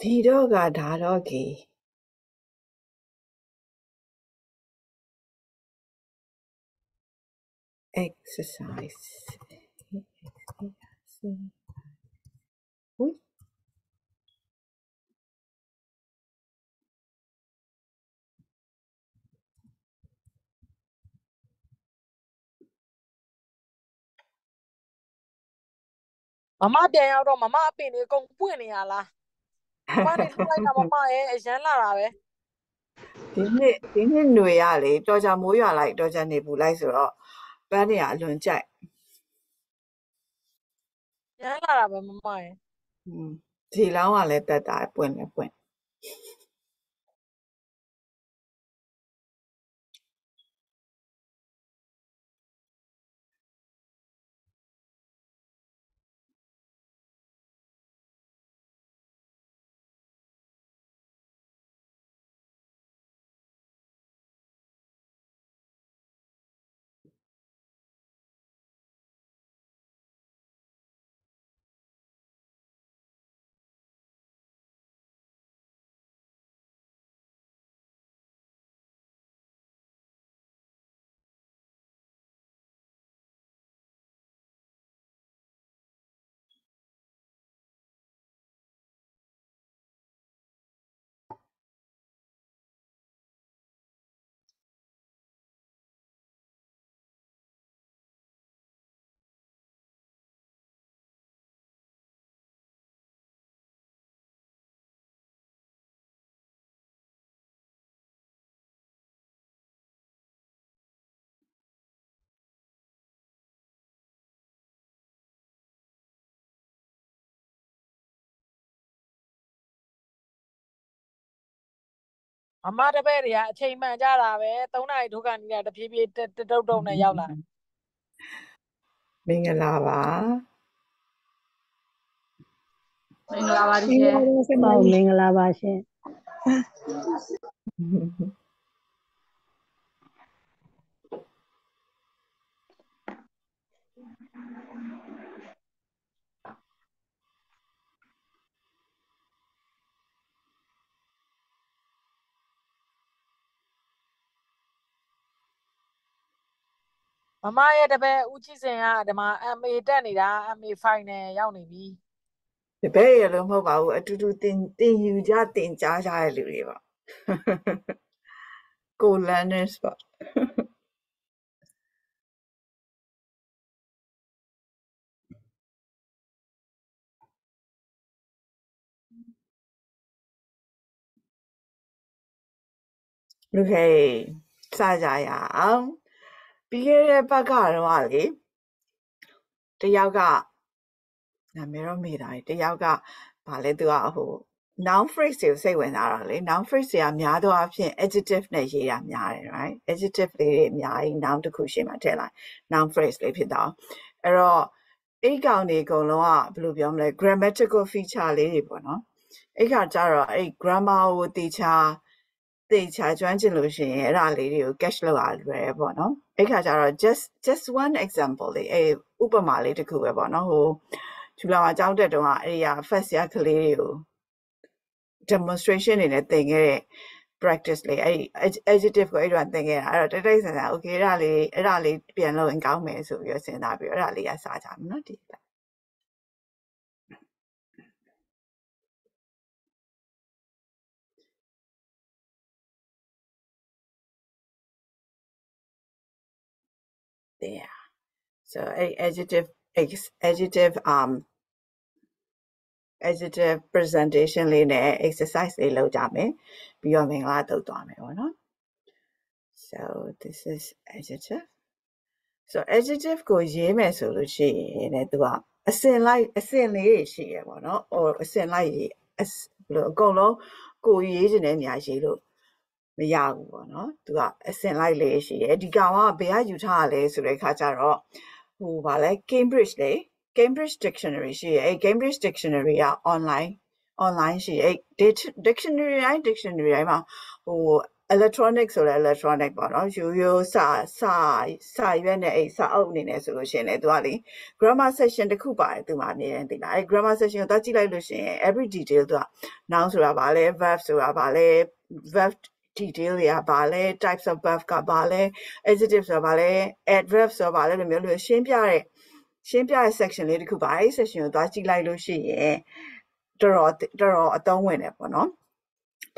ဒီတော့ကဒါတော့ကေ exercise ဟိုမမပြန်ရောက်တော့မမအပင်တွေအကုန်ပွင့်နေရလား မမနေထုတ်လိုက်တာမမရဲ့အရန်လာတာပဲ ဒီနှစ်ဒီနှစ်ຫນွေရလေတော်ကြမိုးရွာလိုက်တော်ကြနေပူလိုက်ဆိုတော့ပန်းတွေကအလွန်ကြိုက် ရန်လာတာပဲမမရဲ့ อืมဒီလောင်းကလည်းတက်တာပွင့်လည်းပွင့် မမတပည့်တွေကအချိန်မှန်ကြတာပဲ3နာရီထိုးကန်နေတာတဖြည်းဖြည်းတတုတ်တုတ်နဲ့ရောက်လာမင်္ဂလာပါမင်္ဂလာပါမဒီင်္ဂကျေလာပါရှင်မင်္ဂလာပါရှင် မမရဲ့တပည့်ဦးကြည်စင်ကဒီမှာ MA တက်နေတာ MA final ရောက်နေပြီဒီဘက်ရလို့မဟုတ်ပါဘူးအတူတူတင်တင်ယူကြတင်ကြားကြတဲ့လူတွေပါကို learners ပါ Okay စကြရအောင် ပြီးခဲ့တဲ့ဘက်ကတော့လေတယောက်ကနာမည်တော့မေးတာလေတယောက်ကဗာလဲသူကဟို noun phrase တွေကိုစိတ်ဝင်စားတာလေ noun phrase တွေကများသောအားဖြင့် adjective နဲ့ရေးတာများတယ် right adjective လေးတွေအများကြီး noun တစ်ခုရှေ့မှာထည့်လိုက် noun phrase လေးဖြစ်တော့အဲ့တော့အဲ့ကောင်တွေအကုန်လုံးကဘယ်လိုပြောမလဲ grammatical feature လေးတွေပေါ့နော်အဲ့ခါကျတော့အဲ့ grammar ကိုတေချာ တေချာကျွမ်းကျင်လို့ရှိရင်အဲ့ဒါလေးတွေကို catch လုပ်ရလွယ်ပေါ့နော်အဲ့ခါကျတော့ just just one example လေးအဲ့ဥပမာလေးတစ်ခုပဲပေါ့နော်ဟိုကျူလာမှာကြောင်းတက်တုန်းကအဲ့ဒီက first year ကလေးတွေကို demonstration တွေနဲ့သင်ခဲ့တဲ့ practice လေးအဲ့ဒီ ad- adjective ကိုအဲ့တော့သင်ခဲ့တာအဲ့တော့တိတ်တိတ်ဆန်ဆန် okay အဲ့ဒါလေးအဲ့ဒါလေးပြန်လို့ရင်ကောင်းမယ်ဆိုပြီးတော့စဉ်းစားပြီးတော့အဲ့ဒါလေးကစားကြမယ်နော်ဒီ there so အဲ့ adjective ex- adjective um adjective presentation လေးနဲ့ exercise လေးလုပ်ကြမယ်ပြီးတော့မင်္ဂလာတုတ်သွားမယ်ပေါ့နော် so this is adjective so adjective ကိုရေးမယ်ဆိုလို့ရှိရင်လည်းသူကအစင်လိုက်အစင်လေးတွေရှိရပေါ့နော် or အစင်လိုက်ရေးအစဘယ်လိုအကုန်လုံးကိုရေးခြင်းနဲ့ညာရေးလို့ မရဘူးပေါ့နော်သူကအစင်လိုက်လေးရှိတယ်ဒီကောင်ကဘယ်ကယူထားရလဲဆိုတဲ့အခါကျတော့ဟိုဗာလဲ Cambridge လေ Cambridge Dictionary ရှိရဲ့အဲ Cambridge Dictionary က online online ရှိရဲ့အဲ dic- dictionary တိုင်း dictionary တိုင်းမှာဟို electronic ဆိုလဲ electronic ပေါ့နော်ရိုးရိုးစာစာစာရွက်နဲ့အဲ့စာအုပ်အနေနဲ့ဆိုလို့ရှိရင်လည်းသူကလေ grammar section တစ်ခုပါတယ်သူမှာအမြဲတမ်းသိလားအဲ့ grammar section ကိုသွားကြည့်လိုက်လို့ရှိရင် every detail သူက noun ဆိုတာဘာလဲ verb ဆိုတာဘာလဲ verb detail တွေကဘာလဲ types of verb ကဘာလဲ adjective ဆိုတာဘာလဲ adverb ဆိုတာဘာလဲလိုမျိုးလို့ရှင်းပြတဲ့ရှင်းပြတဲ့ section လေးတစ်ခုပါအဲ့ section ကိုသွားကြည့်လိုက်လို့ရှိရင်တော်တော်တော်တော်အသုံးဝင်တယ်ပေါ့နော်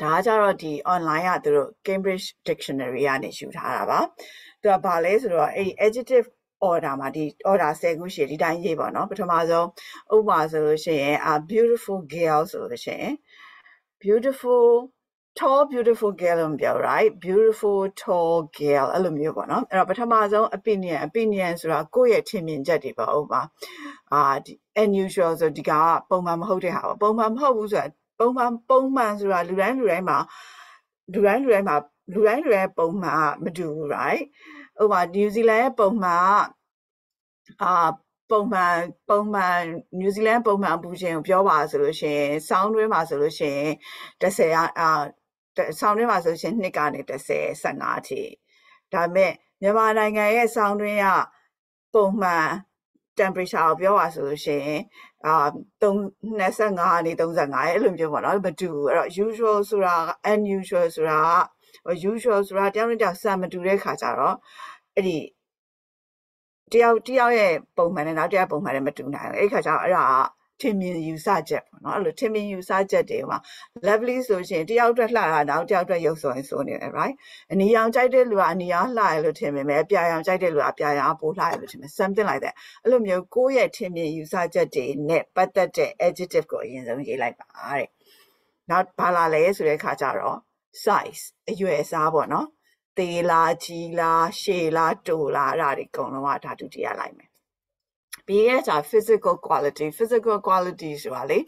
ဒါကကြတော့ဒီ online ကသူတို့ Cambridge Dictionary ကနေယူထားတာပါသူကဘာလဲဆိုတော့အဲ့ adjective order မှာဒီ order 10ခုရှိတယ်ဒီတိုင်းရေးပါเนาะပထမဆုံးဥပမာဆိုလို့ရှိရင် a beautiful girl ဆိုလို့ရှိရင် beautiful tall beautiful girl လို့မပြော right beautiful tall girl အဲ့လိုမျိုးပေါ့နော်အဲ့တော့ပထမဆုံး opinion opinion ဆိုတာကိုယ့်ရဲ့ထင်မြင်ချက်တွေပေါ့ဥပမာအာဒီ unusual ဆိုဒီကပုံမှန်မဟုတ်တဲ့ဟာပေါ့ပုံမှန်မဟုတ်ဘူးဆိုတာပုံမှန်ပုံမှန်ဆိုတာလူတိုင်းလူတိုင်းမှာလူတိုင်းလူတိုင်းမှာလူတိုင်းလူတိုင်းပုံမှန်မတူဘူး right ဥပမာ New Zealand ရဲ့ပုံမှန်အာပုံမှန်ပုံမှန်နယူးဇီလန်ပုံမှန်ပူခြင်းကိုပြောပါဆိုလို့ရှိရင်ဆောင်းတွင်းမှာဆိုလို့ရှိရင်30အာ ဆောင်းတွင်းမှာဆိုလို့ရှိရင်2ကနေ30 15အထိဒါပေမဲ့မြန်မာနိုင်ငံရဲ့ဆောင်းတွင်းကပုံမှန် temperature ကိုပြောပါဆိုလို့ရှိရင်အာ25ကနေ35ရဲ့အဲ့လိုမျိုးပေါ့နော်မတူဘူးအဲ့တော့ usual ဆိုတာ unusual ဆိုတာ usual ဆိုတာတယောက်နဲ့တယောက်စံမတူတဲ့ခါကျတော့အဲ့ဒီတယောက်တယောက်ရဲ့ပုံမှန်နဲ့နောက်တယောက်ပုံမှန်နဲ့မတူနိုင်ဘူးအဲ့ခါကျတော့အဲ့ဒါ ထင်မြင်ယူဆချက်ပေါ့နော်အဲ့လိုထင်မြင်ယူဆချက်တွေမှာ lovely ဆိုရှင်တယောက်အတွက်လှတာနောက်တယောက်အတွက်ရုပ်ဆိုရင်ဆိုနေတယ် right အနီရောင်ကြိုက်တဲ့လူကအနီရောင်လှရလို့ထင်ပေမဲ့အပြာရောင်ကြိုက်တဲ့လူကအပြာရောင်ပိုလှရလို့ထင်မယ် something like that အဲ့လိုမျိုးကိုယ့်ရဲ့ထင်မြင်ယူဆချက်တွေနဲ့ပတ်သက်တဲ့ adjective ကိုအရင်ဆုံးရေးလိုက်ပါတဲ့နောက်ဘာလာလဲဆိုတဲ့ခါကျတော့ size အရွယ်အစားပေါ့နော်သေးလားကြီးလားရှည်လားတိုလားအဲ့ဒါတွေအကုန်လုံးကဓာတုတရားလိုက်မယ် ပြီးရဲ့ကြာ physical quality physical quality ဆိုတာလေ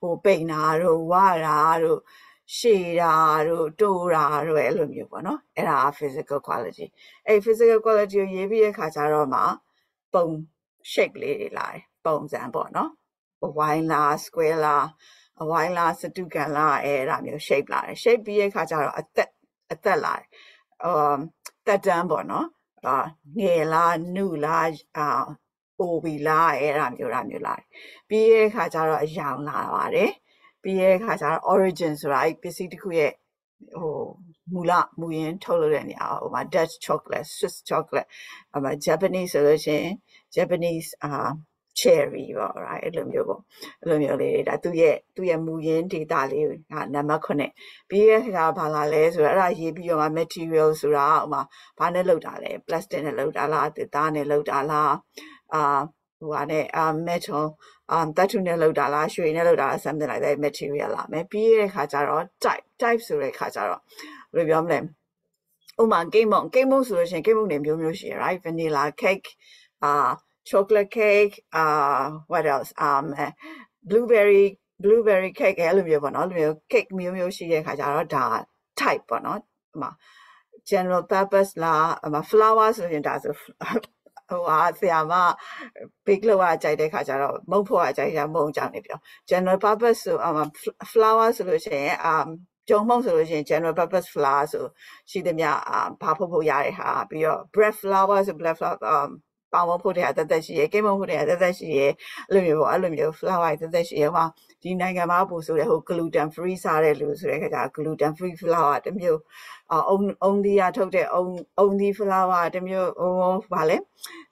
ဟိုပိန်တာတို့ဝတာတို့ရှည်တာတို့တိုတာတို့အဲ့လိုမျိုးပေါ့နော်အဲ့ဒါ physical quality အဲ့ physical quality ကိုရေးပြီးတဲ့ခါကျတော့မှပုံ shape လေးတွေလာတယ်ပုံစံပေါ့နော်ဝိုင်းလား square လားအဝိုင်းလားစတုကန်လားအဲ့ဒါမျိုး shape လာတယ် shape ပြီးတဲ့ခါကျတော့အသက်အသက်လာတယ် um တက်တန်းပေါ့နော်အာငယ်လားနုလားအာ ပိုဘီလားအဲ့ဒါမျိုးဒါမျိုးလားပြီးရဲ့ခါကျတော့အယောင်လာပါတယ်ပြီးရဲ့ခါကျတော့ origin ဆိုတာအဲ့ပစ္စည်းတစ်ခုရဲ့ဟိုမူလမူရင်းထုတ်လုပ်တဲ့နေရာဟိုမှာ Dutch chocolate Swiss chocolate အမ Japanese ဆိုလို့ရှိရင် Japanese အာ cherry ပေါ့ right အဲ့လိုမျိုးပေါ့အဲ့လိုမျိုးလေးဒါသူ့ရဲ့သူ့ရဲ့မူရင်း data လေးကနံပါတ်9ပြီးရဲ့ခါဘာလာလဲဆိုတော့အဲ့ဒါရေးပြီးတော့မှ material ဆိုတာဥမာဘာနဲ့လုပ်တာလဲ plastic နဲ့လုပ်တာလားသစ်သားနဲ့လုပ်တာလား အာဟိုဟာနဲ့အာ metal အာတတ်ထုနဲ့လုပ်တာလားရွှေနဲ့လုပ်တာလား something like that material လာမယ်ပြီးရဲ့ခါကျတော့ type type ဆိုတဲ့ခါကျတော့ဘယ်လိုပြောမလဲဥမာ game mode game mode ဆိုလို့ရှိရင် game mode တွေမျိုးမျိုးရှိရ right vanilla cake အာ chocolate cake uh what else um blueberry blueberry cake အဲ့လိုမျိုးပေါ့နော်အဲ့လိုမျိုး cake မျိုးမျိုးရှိတဲ့ခါကျတော့ဒါ type ပေါ့နော်ဟိုမှာ general purpose လားဟိုမှာ flower ဆိုရင်ဒါဆို ဟိုဟာဆရာမ big လောက်အကြိုက်တဲ့ခါကျတော့မုံဖို့အကြိုက်တာမုံကြောင်နေပြော general purpose ဆိုအမ flower ဆိုလို့ရှိရင် um ဂျုံမုံဆိုလို့ရှိရင် general purpose flower ဆိုရှိသမျှအာဘာဖို့ဖို့ရတဲ့ဟာပြီးတော့ bread flower ဆို bread flower um ပေါင်မဖို့တဲ့အသက်သက်ရှိရယ်ကိမဖို့တဲ့အသက်သက်ရှိရယ်အဲ့လိုမျိုးပေါ့အဲ့လိုမျိုး flower အသက်သက်ရှိရယ်ဟောဒီနိုင်ငံမှာပို့ဆိုတဲ့ဟို gluten free စားတဲ့လူဆိုတဲ့ခါကျ gluten free flower တစ်မျိုးအုံအုံဒီရထုတ်တဲ့အုံအုံဒီ flower တစ်မျိုးဟိုဗာလဲ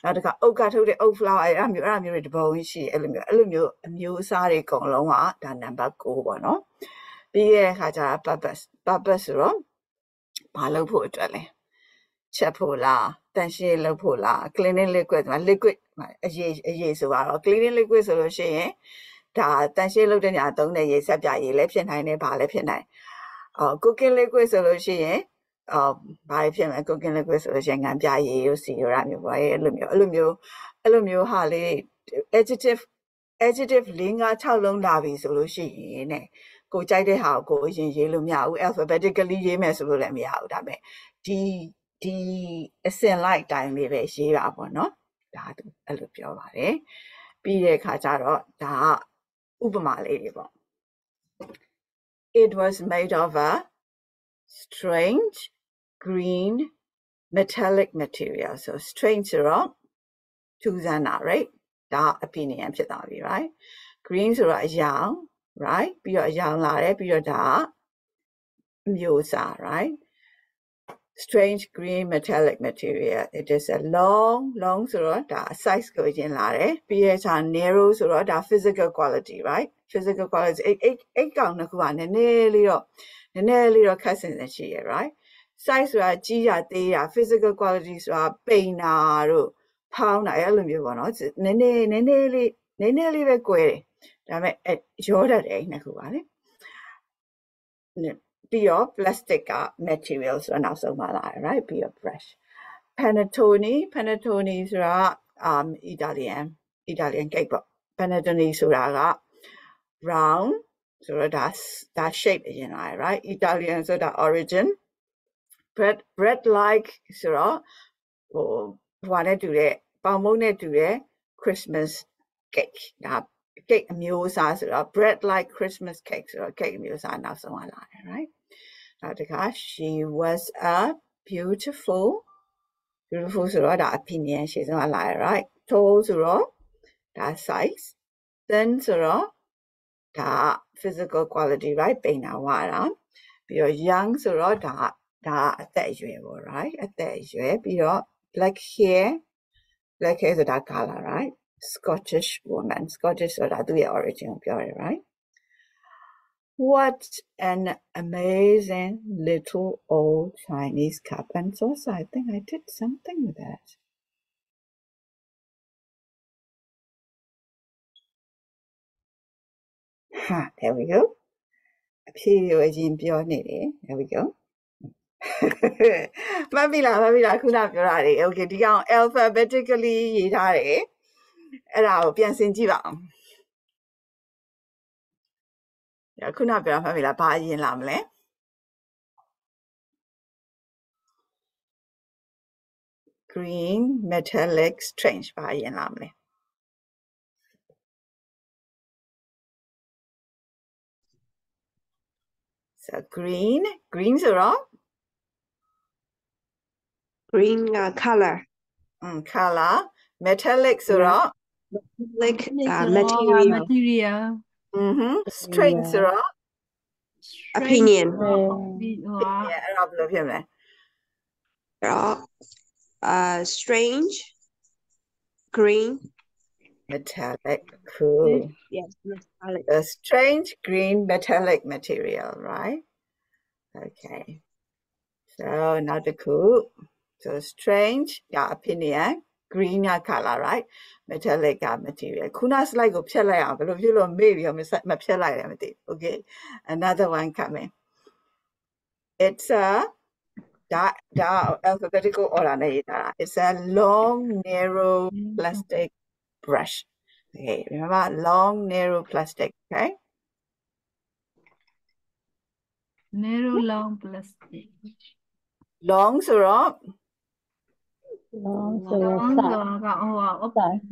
နောက်တစ်ခါအုတ်ကထုတ်တဲ့အုတ် flower အဲ့ဒါမျိုးအဲ့ဒါမျိုးတွေတပုံရှိအဲ့လိုမျိုးအဲ့လိုမျိုးအမျိုးအစားတွေအကုန်လုံးကဒါ number 9ပေါ့နော်ပြီးရဲ့ခါကျ purpose purpose ဆိုတော့ဘာလုပ်ဖို့အတွက်လဲ ချက်ဖို့လားတန်ရှင်းလုပ်ဖို့လား cleaning liquid မှာ liquid အရေးအရေးဆိုတော့ cleaning liquid ဆိုလို့ရှိရင်ဒါတန်ရှင်းလုပ်တဲ့ညသုံးတဲ့ရေဆက်ပြရေလည်းဖြစ်နိုင်တယ်ဘာလည်းဖြစ်နိုင်အော် cooking liquid ဆိုလို့ရှိရင်အော်ဘာဖြစ်မလဲ cooking liquid ဆိုလို့ရှိရင်ငံပြရေရိုစီရိုတာမျိုးပေါ့အဲ့လိုမျိုးအဲ့လိုမျိုးအဲ့လိုမျိုးဟာလေး adjective adjective ၄၅6လုံးလာပြီဆိုလို့ရှိရင်တဲ့ကိုကြိုက်တဲ့ဟာကိုအရင်ရေးလို့မရဘူး alphabetically ရေးမယ်ဆိုလို့လည်းမရဘူးဒါပေမဲ့ဒီ ဒီအစင်လိုက်တိုင်းလေးပဲရေးတာပေါ့နော်ဒါသူအဲ့လိုပြောပါတယ်ပြီးတဲ့အခါကျတော့ဒါကဥပမာလေးတွေပေါ့ it was made of a strange green metallic material so strange ဆိုတော့ထူးဆန်းတာ right ဒါ opinion ဖြစ်သွားပြီ right green ဆိုတော့အရောင် right ပြီးတော့အရောင်လာတယ်ပြီးတော့ဒါကအမျိုးအစား right strange green metallic material it is a long long ဆိုတော့ဒါ size ကိုရင်လာတယ်ပြီးရချာ narrow ဆိုတော့ဒါ physical quality right physical quality အိတ်အိတ်အိတ်ကောင်တစ်ခုကနည်းနည်းလေးတော့နည်းနည်းလေးတော့ခက်ဆင်ဆင်ရှိရ right size ဆိုတာကြီးရသေးရ physical quality ဆိုတာပိန်တာတို့ဖောင်းတာအဲ့လိုမျိုးပေါ့နော်နည်းနည်းနည်းနည်းလေးနည်းနည်းလေးပဲ꿰တယ်ဒါပေမဲ့အဲရောတတ်တယ်အဲ့နှစ်ခုပါလေ ပြီးတော့ plastic က material ဆိုတာနောက်ဆုံးမှလာတယ် right ပြီးတော့ brush panettone panettone ဆိုတာ um Italian Italian cake ပေါ့ panettone ဆိုတာက round ဆိုတော့ဒါဒါ shape အရင်လာတယ် right Italian ဆိုတာ origin bread bread like ဆိုတော့ဟိုဟိုနဲ့တူတဲ့ပေါင်မုန့်နဲ့တူတဲ့ Christmas cake ဒါ cake အမျိုးအစားဆိုတော့ bread like Christmas cake ဆိုတော့ cake အမျိုးအစားနောက်ဆုံးလာတယ် right နောက်တစ်ခါ she was a beautiful beautiful ဆိုတော့ဒါ opinion ရှေ့ဆုံးလာတယ် right tall ဆိုတော့ဒါ size thin ဆိုတော့ဒါ physical quality right ပိန်တာဝါတာပြီးတော့ young ဆိုတော့ဒါဒါအသက်အရွယ်ပေါ့ right အသက်အရွယ်ပြီးတော့ black hair black hair ဆိုတာ color right Scottish woman Scottish ဆိုတာသူ့ရဲ့ origin ကိုပြောတယ် right what an amazing little old Chinese cup and saucer. I think I did something with that. Ha, there we go. အဖြေကိုအရင်ပြောနေတယ် There we go. မှတ်ပြီလားမှတ်ပြီလားခုနပြောတာတွေ Okay ဒီကောင် alphabetically ရေးထားတယ်အဲ့ဒါကိုပြန်ဆင်ကြည့်ပါအောင် ခုနပြောတာမှတ်ပြီလားဘာအရင်လာမလဲ green metallic strange ဘာအရင်လာမလဲ so green green ဆိုတော့ green uh, color, mm, color metallic ဆိုတော့ like uh, uh, material, material. mhm strange ဆိုတော့ opinion, အဲ yeah အဲ့တော့ဘယ်လိုဖြစ်မလဲ uh, uh, strange, green, metallic cool yes, metallic, a strange green metallic material, right? Okay. So now the coup. So strange, yeah, opinion. Green ya color, right? Metallic ya material. Kuna slide go ဖြတ်လိုက်အောင်ဘယ်လိုဖြစ်လို့မေ့ပြီးတော့မဆက်မဖြတ်လိုက်ရမသိဘူး Okay. Another one coming. It's a that that alphabetical order နဲ့ရေးထားတာ It's a long narrow plastic brush. Okay, remember long narrow plastic, okay? Narrow long plastic. long ဆိုတော့ long ဆိုရ Long စကဟိုဟာ size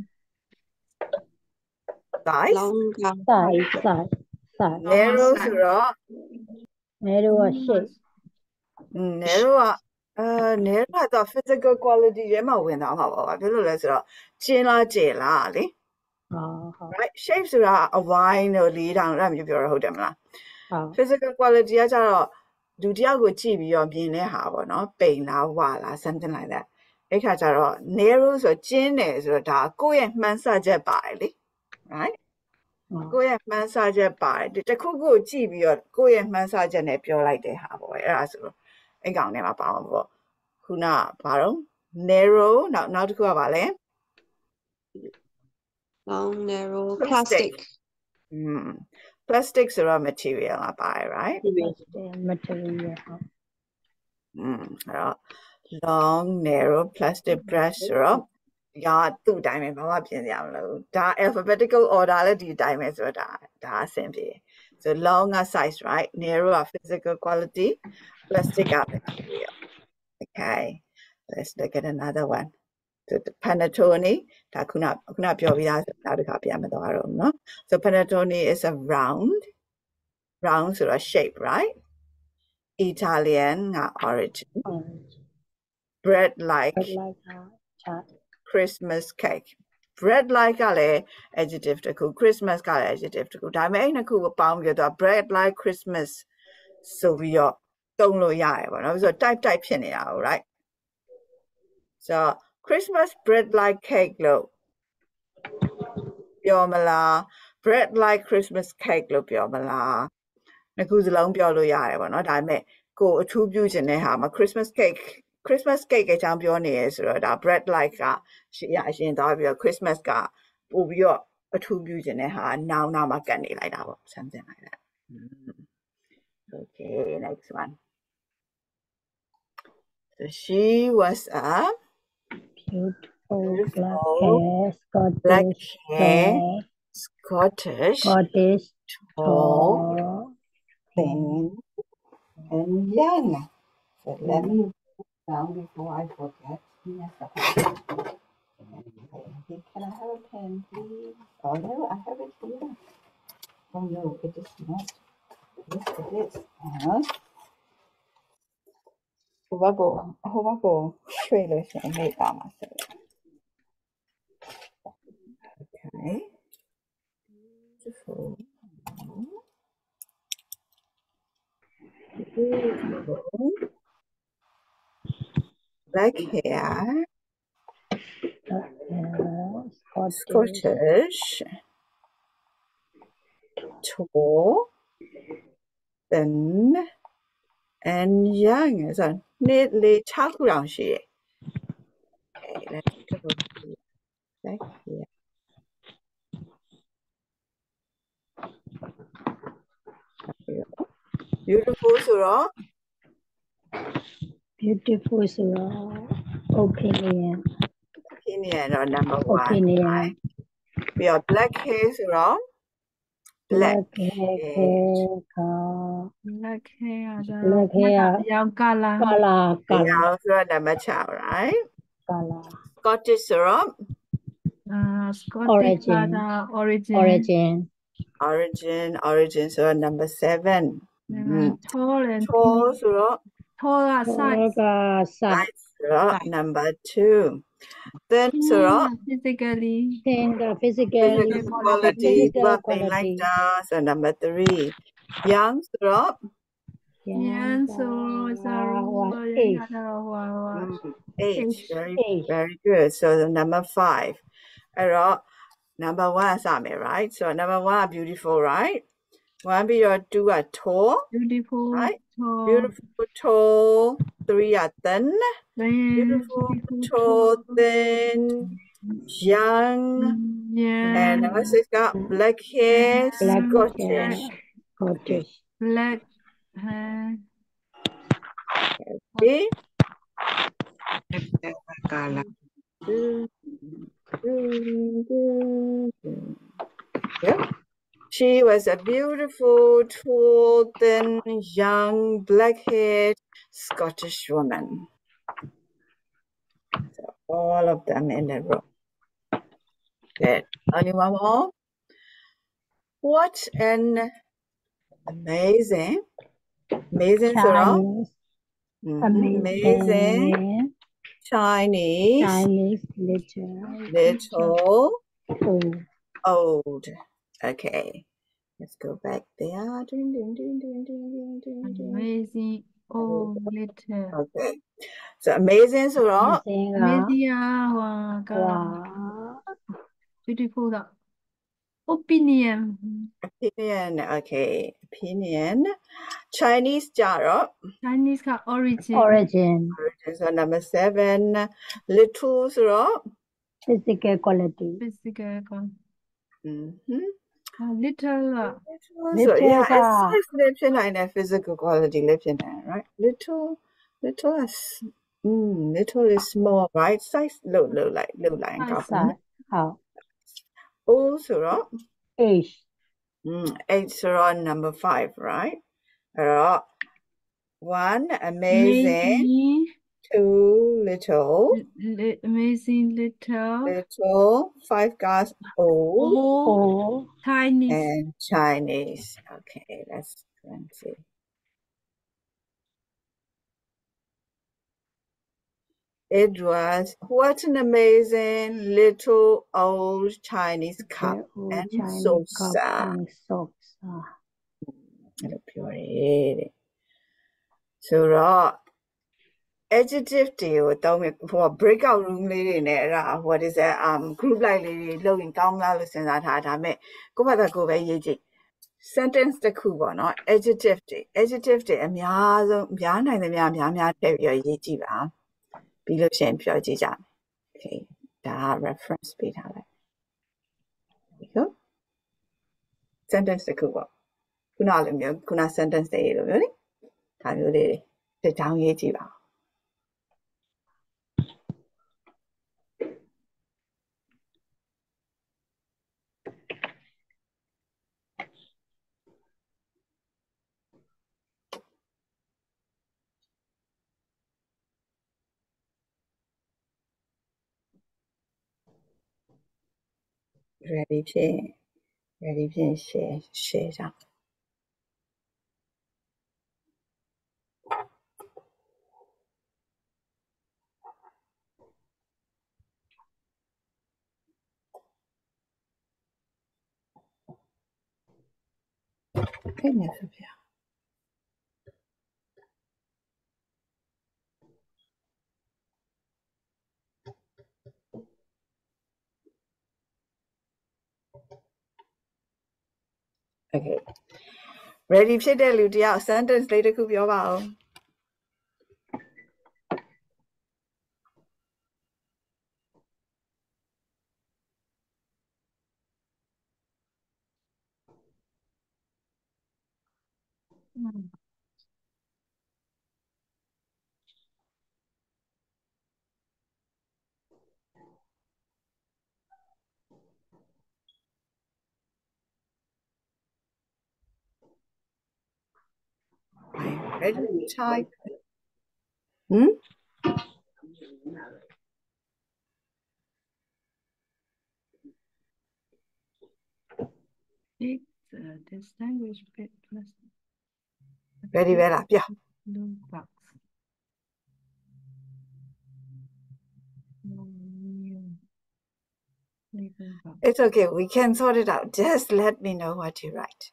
size long, uh, size size size narrow ဆိုတော့ narrow က shape 음, narrow ကအဲ narrow ကတော့ physical quality ထဲမှာဝင်သွားမှာပေါ့။ဘာဖြစ်လို့လဲဆိုတော့ကျင်းလားကျယ်လားလေဟောဟုတ် right shape ဆိုတာအဝိုင်းတို့လေးတောင်အဲ့လိုမျိုးပြောရဟုတ်တယ်မလားဟုတ် physical quality ကကြတော့လူတစ်ယောက်ကိုကြည့်ပြီးတော့မြင်တဲ့ဟာပေါ့နော်ပိန်လားဝါလား something like that အဲ့ခါကျတော့ narrow ဆိုတော့ကျင်းတယ်ဆိုတော့ဒါကိုယ့်ရဲ့မှန်းဆချက်ပါတယ်လေ right ကိုယ့်ရဲ့မှန်းဆချက်ပါတယ်တစ်ခုခုကိုကြည့်ပြီးတော့ကိုယ့်ရဲ့မှန်းဆချက်နဲ့ပြောလိုက်တဲ့ဟာပေါ့အဲ့ဒါဆိုတော့အဲ့ကောင်ထဲမှာပါမှာပေါ့ခုနကဘာတော့ narrow နောက်နောက်တစ်ခုကဘာလဲ long, narrow, Plastic. plastic, อืม plastic ဆိုတော့ material ကပါတယ် right material ဟုတ် อืมအဲ့တော့ long narrow plastic brush ဆိုတော့ဒါကသူ့အတိုင်းပဲဘာမှပြင်စရာမလိုဘူးဒါ alphabetical order လည်းဒီအတိုင်းပဲဆိုတော့ဒါဒါအဆင်ပြေ so long က size right narrow က physical quality plastic က material okay let's look at another one so the panettone ဒါခုနခုနပြောပြီးသားဆိုနောက်တစ်ခါပြန်မသွားတော့ဘူးเนาะ so panettone is a round round ဆိုတော့ shape right Italian ငါ origin orange bread like red like ဟာချာ Christmas cake bread like ကလည်း adjective တစ်ခု Christmas ကလည်း adjective တစ်ခုဒါပေမဲ့အဲ့နှစ်ခုကိုပေါင်းပြီးတော့သူက bread like Christmas ဆိုပြီးတော့သုံးလို့ရတယ်ပေါ့နော်ဆိုတော့ type type ဖြစ်နေတာဟုတ် right so Christmas bread like cake လို့ပြောမလား bread like Christmas cake လို့ပြောမလားနှစ်ခုစလုံးပြောလို့ရတယ်ပေါ့နော်ဒါပေမဲ့ကိုယ်အထူးပြုချင်တဲ့ဟာမှာ Christmas cake Christmas cake အကြောင်းပြောနေရဆိုတော့ဒါ bread like ကရှေ့ရအရင်သွားပြီးတော့ Christmas ကပို့ပြီးတော့အထူးပြုချင်တဲ့ဟာနောင်နောက်မှာကတ်နေလိုက်တာပေါ့ something like that Mm. okay next one so she was a beautiful black Beautiful hair black Scottish hair hair Scottish Scottish tall tall thin and young so let me put before I forget. Yes. Can I have a pen, please? Oh, no, I have it here. Oh, no, it is not. Yes, it is. Uh, Hoverboard, hoverboard trailer Okay. Beautiful. Beautiful black hair. Scottish, tall, thin, and young. So nearly child ground she. Okay, let's go back here. Beautiful, Surah. Beautiful, diffuse your opinion. Opinion or number one. Opinion. Right? Your black hair is wrong. Black, hair. black hair. Black hair. Black hair. Black Yao kala. Kala. Kala. Yao so number chow, right? Kala. Scottish syrup. Uh, Scottish origin. Kala, origin. Origin. Origin. Origin. So number seven. Mm. Tall and tall syrup. Torah science. Number two. Then Surah. Physically. Physical, quality, quality. like that. And number three. Young Surah. Yang Surah. Hmm, H. Very, very good. So the number five. Arab. Number one, Sami, right? So number one, beautiful, right? One, be your two are tall. Beautiful. Right? Tall beautiful tall 3 are thin then beautiful tall thin young yeah. And number 6 got black hair black Scottish. Hair. Scottish black hair. Okay Yep. She was a beautiful, tall, thin, young, black-haired Scottish woman. So all of them in a row. Good. Only one more. What an amazing, amazing. Chinese Mhm. amazing, amazing Chinese, Chinese little little, old old. Okay, let's go back there. Ding, ding, ding, ding, ding, ding, ding, ding. amazing oh little Okay, so amazing ဆိုတော့ amazing က amazing ဟိုက wow beautiful က opinion opinion. Okay, opinion. Chinese ကြတော့ Chinese က origin origin so number seven. Little ဆိုတော့ physical quality physical က mhm. Ah, little က Little, so Little yeah, it's က size လေးဖြစ်နိုင်တယ် physical quality လေးဖြစ်နိုင်တယ် right little little is mm, little is small right size လို့လို့လိုက်လို့လိုက်ကောက်ပါ size ဟုတ် old ဆိုတော့ age mm, eight ဆိုတော့ number five right အဲ့တော့ one amazing too little. Li amazing little. Little. Five guys old. Old. Chinese. And Chinese. Okay, that's 20. It was what an amazing little old Chinese cup and Chinese saucer. Cup and saucer. Mm, so right. Adjective တွေကိုတောင်းမယ်ဟို breakout room လေးတွေနဲ့အဲ့ဒါ what is that um group like လေးတွေလုပ်ရင်ကောင်းမလားလို့စဉ်းစားထားတာဒါပေမဲ့ကိုယ့်ဘာသာကိုယ်ပဲရေးကြည့် sentence တစ်ခုပေါ့နော် adjective တွေ adjective တွေအများဆုံးများနိုင်သမျှအများများထည့်ပြီးတော့ရေးကြည့်ပါပြီးလို့ရှိရင်ပြောကြည့်ကြမယ် okay ဒါက reference ပေးထားလိုက်ဒီက sentence တစ်ခုပေါ့ခုနလိုမျိုးခုန sentence တွေလိုမျိုးလေဒါမျိုးလေးတွေတစ်ချောင်းရေးကြည့်ပါ ready ဖြစ်ရင် ready ဖြစ်ရင် share share ကြအောင် Okay, မြတ် Okay ready ဖြစ်တဲ့လူတယောက် sentence လေးတစ်ခုပြောပါဦး married type. Hmm? Take the uh, distinguished bit. Very well up, yeah. Box. It's okay, we can sort it out. Just let me know what you write.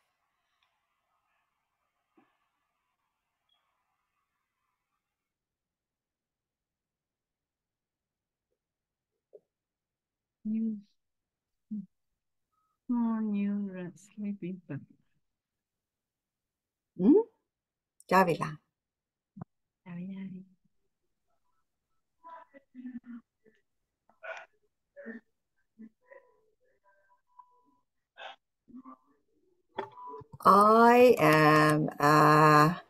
New, more new, rat but ¿Mm? Dávila. I am a,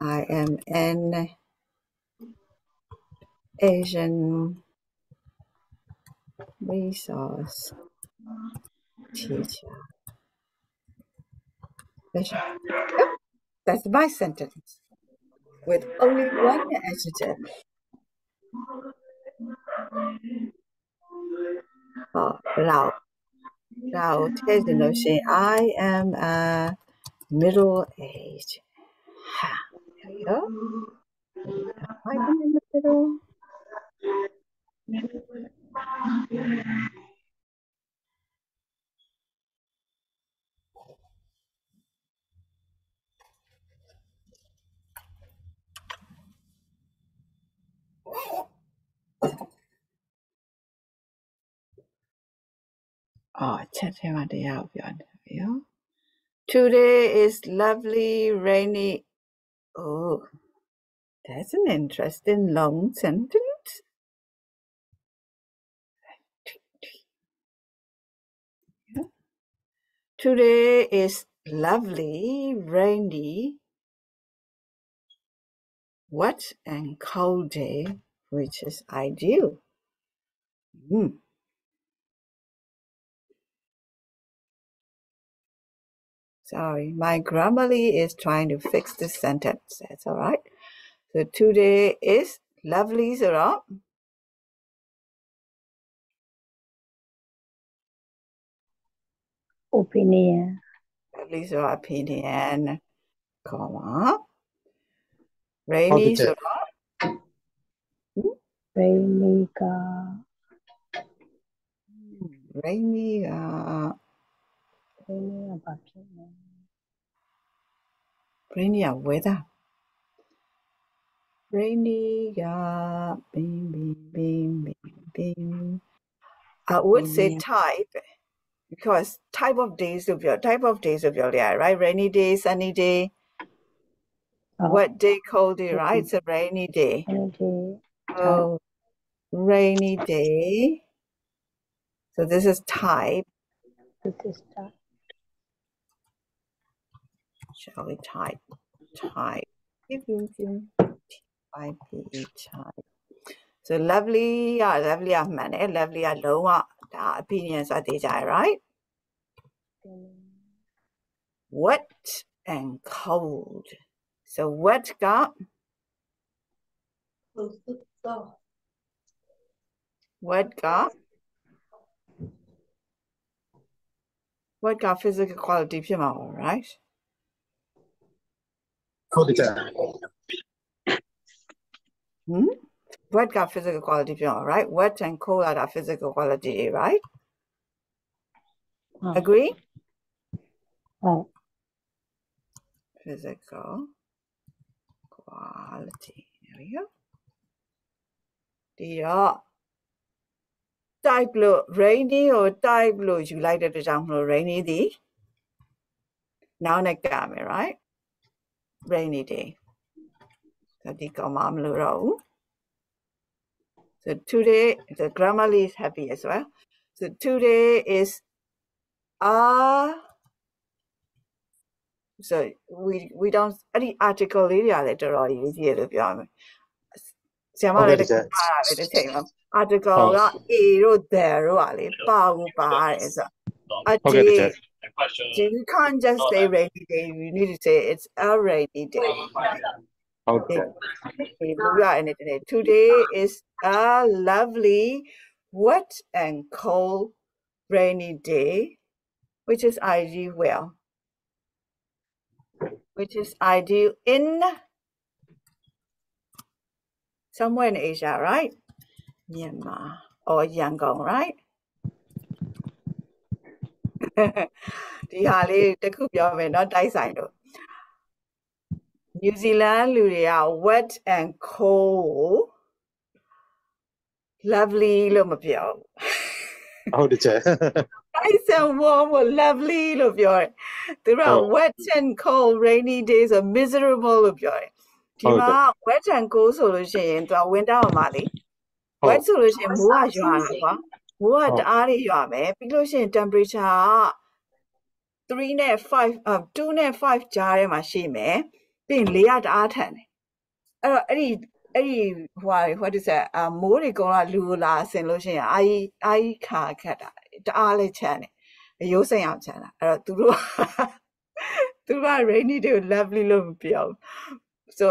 I am an Asian resource teacher. Oh, that's my sentence with only one adjective. Oh, Lao. I am a middle aged. There you go. Am I in the middle? Oh, Today is lovely rainy. Oh, that's an interesting long sentence. Today is lovely, rainy, wet and cold day, which is ideal. Mm. Sorry, my Grammarly is trying to fix this sentence. That's all right. So today is lovely, Zara. opinion. Police opinion, comma. Rainy Positive. Sora. Hmm? Rainy ga. Rainy. Rainy. Rainy weather. Rainy bing bing bing bing bing. I would say type because type of days of your type of days of your yeah, right? Rainy day, sunny day, ဟုတ် wet day, cold day, right? It's a rainy day. rainy day Oh, rainy day. So this is type. this is the Shall we type? Type. If you can type it, type. So lovely, yeah, lovely, ah, man, eh, lovely, ah, low, ah, da, opinions are they, right? Wet and cold. So wet got wet got wet got physical quality ဖြစ်မှာပေါ့ right ဟုတ်တယ်ကြာ hmm wet got physical quality ဖြစ်မှာ right wet and cold are the physical quality right ဟုတ် agree ဟုတ် physical quality there we go ဒီတော့ type လို့ rainy ကို type လို့ယူလိုက်တဲ့အတွက်ကြောင့်မလို့ rainy ဒီ noun နဲ့ကမယ် right rainy day ဒါဒီကောင်မမလို့တော့ဘူး so today the grammarly is happy as well so today is a so we we don't အဲ့ဒီ article လေးတွေကလည်းတော်တော်ရေးကြည့်ရလို့ပြောရမယ်ဆရာမလည်းတကယ်ပါတာပဲတစ်ချိန်လုံး article က a တို့ there တို့ကလေပါဘူးပါတယ်ဆိုတော့ a ဟုတ်ကဲ့တ day ကယ် you can't just say rainy day you need to say it's a rainy day ဟုတ်တယ် Hallelujah and today. Today is a lovely, wet and cold, rainy day, which is ideal well. Which is ideal in somewhere in Asia, right? Myanmar or Yangon, right? ဒီဟာလေးတစ်ခုပြောမယ်เนาะတိုက်ဆိုင် လို့ New Zealand လူတွေက wet and cold lovely လို့မပြောဘူးဟုတ်တယ်ကြာ nice and warm or lovely လို့ပြောတယ်သူတို့ကဟုတ် wet and cold rainy days or miserable လို့ပြောတယ်ဒီဟုတ်မှာတယ် wet and cold ဆိုလို့ရှိရင်သူက winter မှာမှာလေဟုတ် wet ဆိုလို့ရှိရင်မိုးကရွာတာကွာမိုးကဟုတ်တအားလေးရွာမယ်ပြီးလို့ရှိရင် temperature က3နဲ့5အ2နဲ့5ကြားထဲမှာရှိမယ် ပြီးရင်လေကတအားထန်တယ်အဲ့တော့အဲ့ဒီအဲ့ဒီဟိုဟာ what is that အမိုးတွေကောင်လာလူလာဆင်လို့ရှိရင်အာကြီးအာကြီးခါခတ်တာတအားလေးချမ်းတယ်အယိုးစိမ်အောင်ချမ်းတာအဲ့တော့သူတို့ကသူတို့က rainy day ကို lovely လို့မပြောဘူး so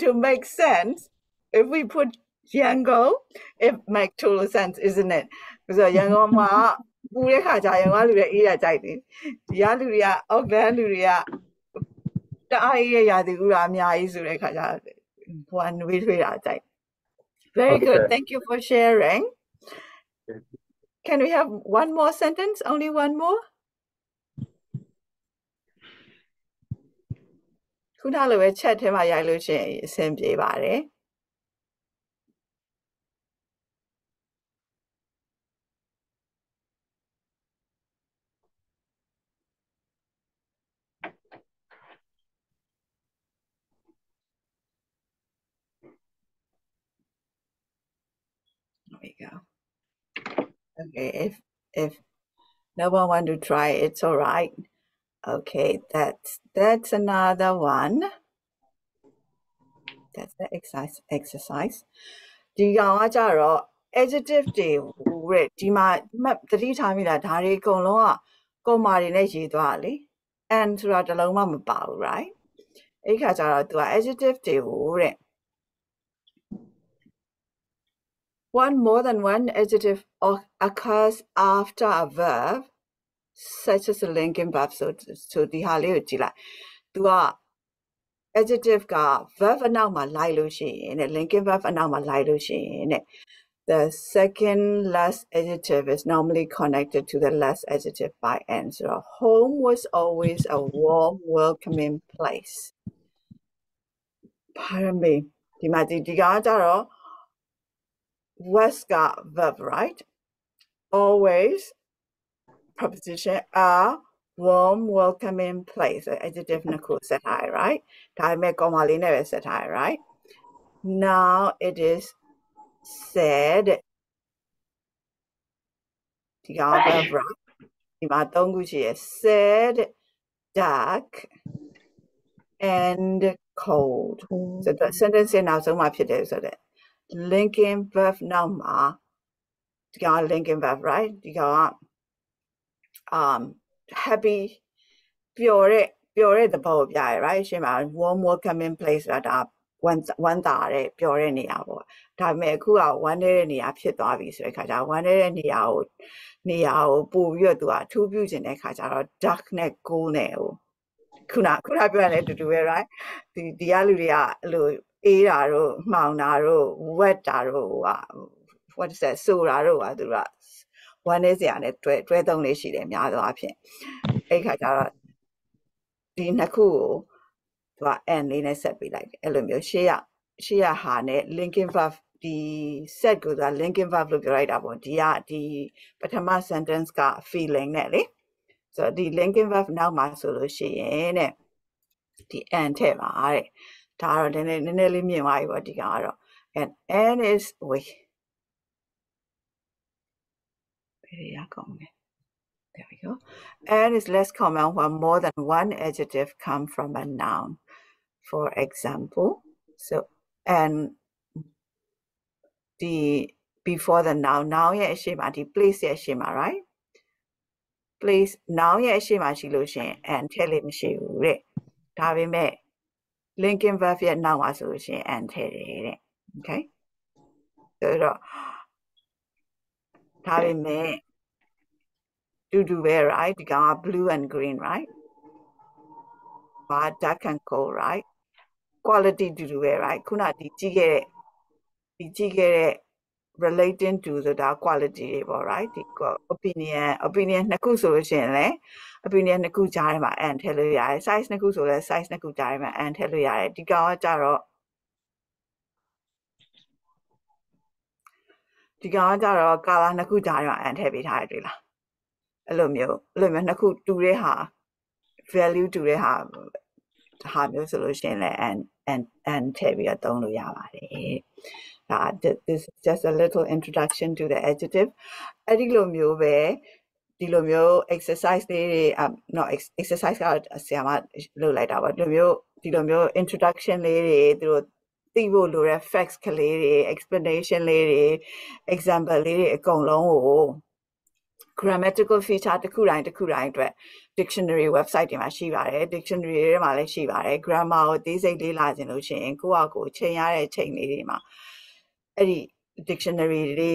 to make sense if we put Yangon it make total sense isn't it ဆိုတော့ Yangon မှာပူတဲ့ခါကျရင်ကလူတွေအေးရကြိုက်တယ်ဒီကလူတွေက Auckland လူတွေက တအားအေးရရာသီဥရာအများကြီးဆိုတဲ့ခါကျဘွာနွေးထွေးတာကြိုက် very good Okay. thank you for sharing can we have one more sentence only one more ခုနလိုပဲ chat ထဲမှာရိုက်လို့ရှိရင်အဆင်ပြေပါတယ် we go. Okay, if if no one want to try, it's all right. Okay, that's that's another one. That's the exercise exercise. ဒီကောင်ကကြတော့ adjective တွေကိုတဲ့ဒီမှာမှတ်သတိထားမိလားဒါတွေအကုန်လုံးကကုံမာတွေနဲ့ရေးသွားတာလေ and ဆိုတာတစ်လုံးမှမပါဘူး right အဲ့ခါကျတော့သူက adjective တွေကိုတဲ့ one more than one adjective o- occurs after a verb such as a linking verb so so ဒီဟာလေးကိုကြည့်လိုက်သူက adjective က verb အနောက်မှာလိုက်လို့ရှိရင်တဲ့ linking verb အနောက်မှာလိုက်လို့ရှိရင်တဲ့ the second last adjective is normally connected to the last adjective by n ဆိုတော့ home was always a warm welcoming place pardon me ဒီမှာဒီဒီကကြတော့ was က verb right always preposition a warm welcoming place adjective နှစ်ခု set ထားရ right ဒါပေမဲ့ comma လေးနဲ့ပဲ set ထားရ right now it is said ဒီက verb right ဒီမှာသုံးခုရှိရ said dark and cold ဆိုတော့ sentence ရဲ့နောက်ဆုံးမှာဖြစ်တယ်ဆိုတော့ linking verb နောက်မှာဒီက linking verb right ဒီက um happy ပျော်တဲ့ပျော်တဲ့သဘောကိုပြရ right ရှင်းပါ warm welcoming place ဆိုတာဒါဝမ်းဝမ်းသာတဲ့ပျော်တဲ့နေရာပေါ့ဒါပေမဲ့အခုကဝမ်းနေတဲ့နေရာဖြစ်သွားပြီဆိုတဲ့ခါကျဝမ်းနေတဲ့နေရာကိုနေရာကိုပို့ပြီးတော့သူကအထူးပြုခြင်းတဲ့ခါကျတော့ dark နဲ့ cold နဲ့ဟိုခုနခုနပြောရတဲ့အတူတူပဲ right ဒီဒီကလူတွေကအဲ့လို အေးတာတို့မှောင်တာတို့ wet တာတို့ဟိုက what is that ဆိုတာတို့ကသူကဝမ်းနေစရာနဲ့တွဲတွဲသုံးလေးရှိတယ်များသောအားဖြင့်အဲ့ခါကျတော့ဒီနှစ်ခုကိုသူက n လေးနဲ့ဆက်ပေးလိုက်တယ်အဲ့လိုမျိုးရှေ့ရရှေ့ရဟာနဲ့ linking verb ဒီ set ကိုသူက linking verb လို့ပြောလိုက်တာပေါ့ဒီကဒီပထမ sentence က feeling နဲ့လေဆိုတော့ဒီ linking verb နောက်မှာဆိုလို့ရှိရင်တဲ့ဒီ n ထည့်ပါတဲ့ ဒါကတော့နည်းနည်းနည်းနည်းလေးမြင်သွားပြီပေါ့ဒီကောင်ကတော့ and n is wait ဘယ်ရကောင်လဲ There we go. And is less common when more than one adjective come from a noun. For example, so and the before the noun, noun ရဲ့အရှိမဒီ place ရဲ့အရှိမ right? place noun ရဲ့အရှိမရှိလို့ရှရင် and ထည့်လို့မရှိဘူးတဲ့။ဒါပေမဲ့ linking verb ရဲ့နောက်မှာဆိုလို့ရှရင် and ထည့်တယ်တဲ့။ Okay? ဆိုတော့ဒါပေမဲ့တူတူပဲ right ဒီကောင်က blue and green right ဘာ dark and cold right quality တူတူပဲ right ခုနဒီကြည့်ခဲ့တဲ့ဒီကြည့်ခဲ့တဲ့ relating to ဆိုတာ quality တွေပေါ့ right ဒီ opinion opinion နှစ်ခုဆိုလို့ရှိရင်လည်း opinion နှစ်ခုကြားထဲမှာ and ထည့်လို့ရတယ် size နှစ်ခုဆိုလည်း size နှစ်ခုကြားထဲမှာ and ထည့်လို့ရတယ်ဒီကောင်ကကြတော့ဒီကောင်ကကြတော့ color နှစ်ခုကြားထဲမှာ and ထည့်ပေးထားရတွေ့လားအဲ့လိုမျိုးအဲ့လိုမျိုးနှစ်ခုတူတဲ့ဟာ value တူတဲ့ဟာဟာမျိုးဆိုလို့ရှိရင်လည်း and and and ထည့်ပြီးတော့သုံးလို့ရပါတယ် ဒါ this is just a little introduction to the adjective အဲ့ဒီလိုမျိုးပဲဒီလိုမျိုး exercise လေးတွေ um not exercise ကဆရာမလုပ်လိုက်တာပါဒီလိုမျိုးဒီလိုမျိုး introduction လေးတွေသူတို့သိဖို့လိုတဲ့ facts ကလေးတွေ explanation လေးတွေ example လေးတွေအကုန်လုံးကို grammatical feature တစ်ခုတိုင်းတစ်ခုတိုင်းအတွက် dictionary website တွေမှာရှိပါတယ် dictionary တွေမှာလည်းရှိပါတယ် grammar ကိုသိစိတ်လေးလာခြင်းလို့ရှိရင်ကိုယ့်အကိုချိန်ရတဲ့ချိန်လေးတွေမှာ အဲ့ဒီ dictionary တွေ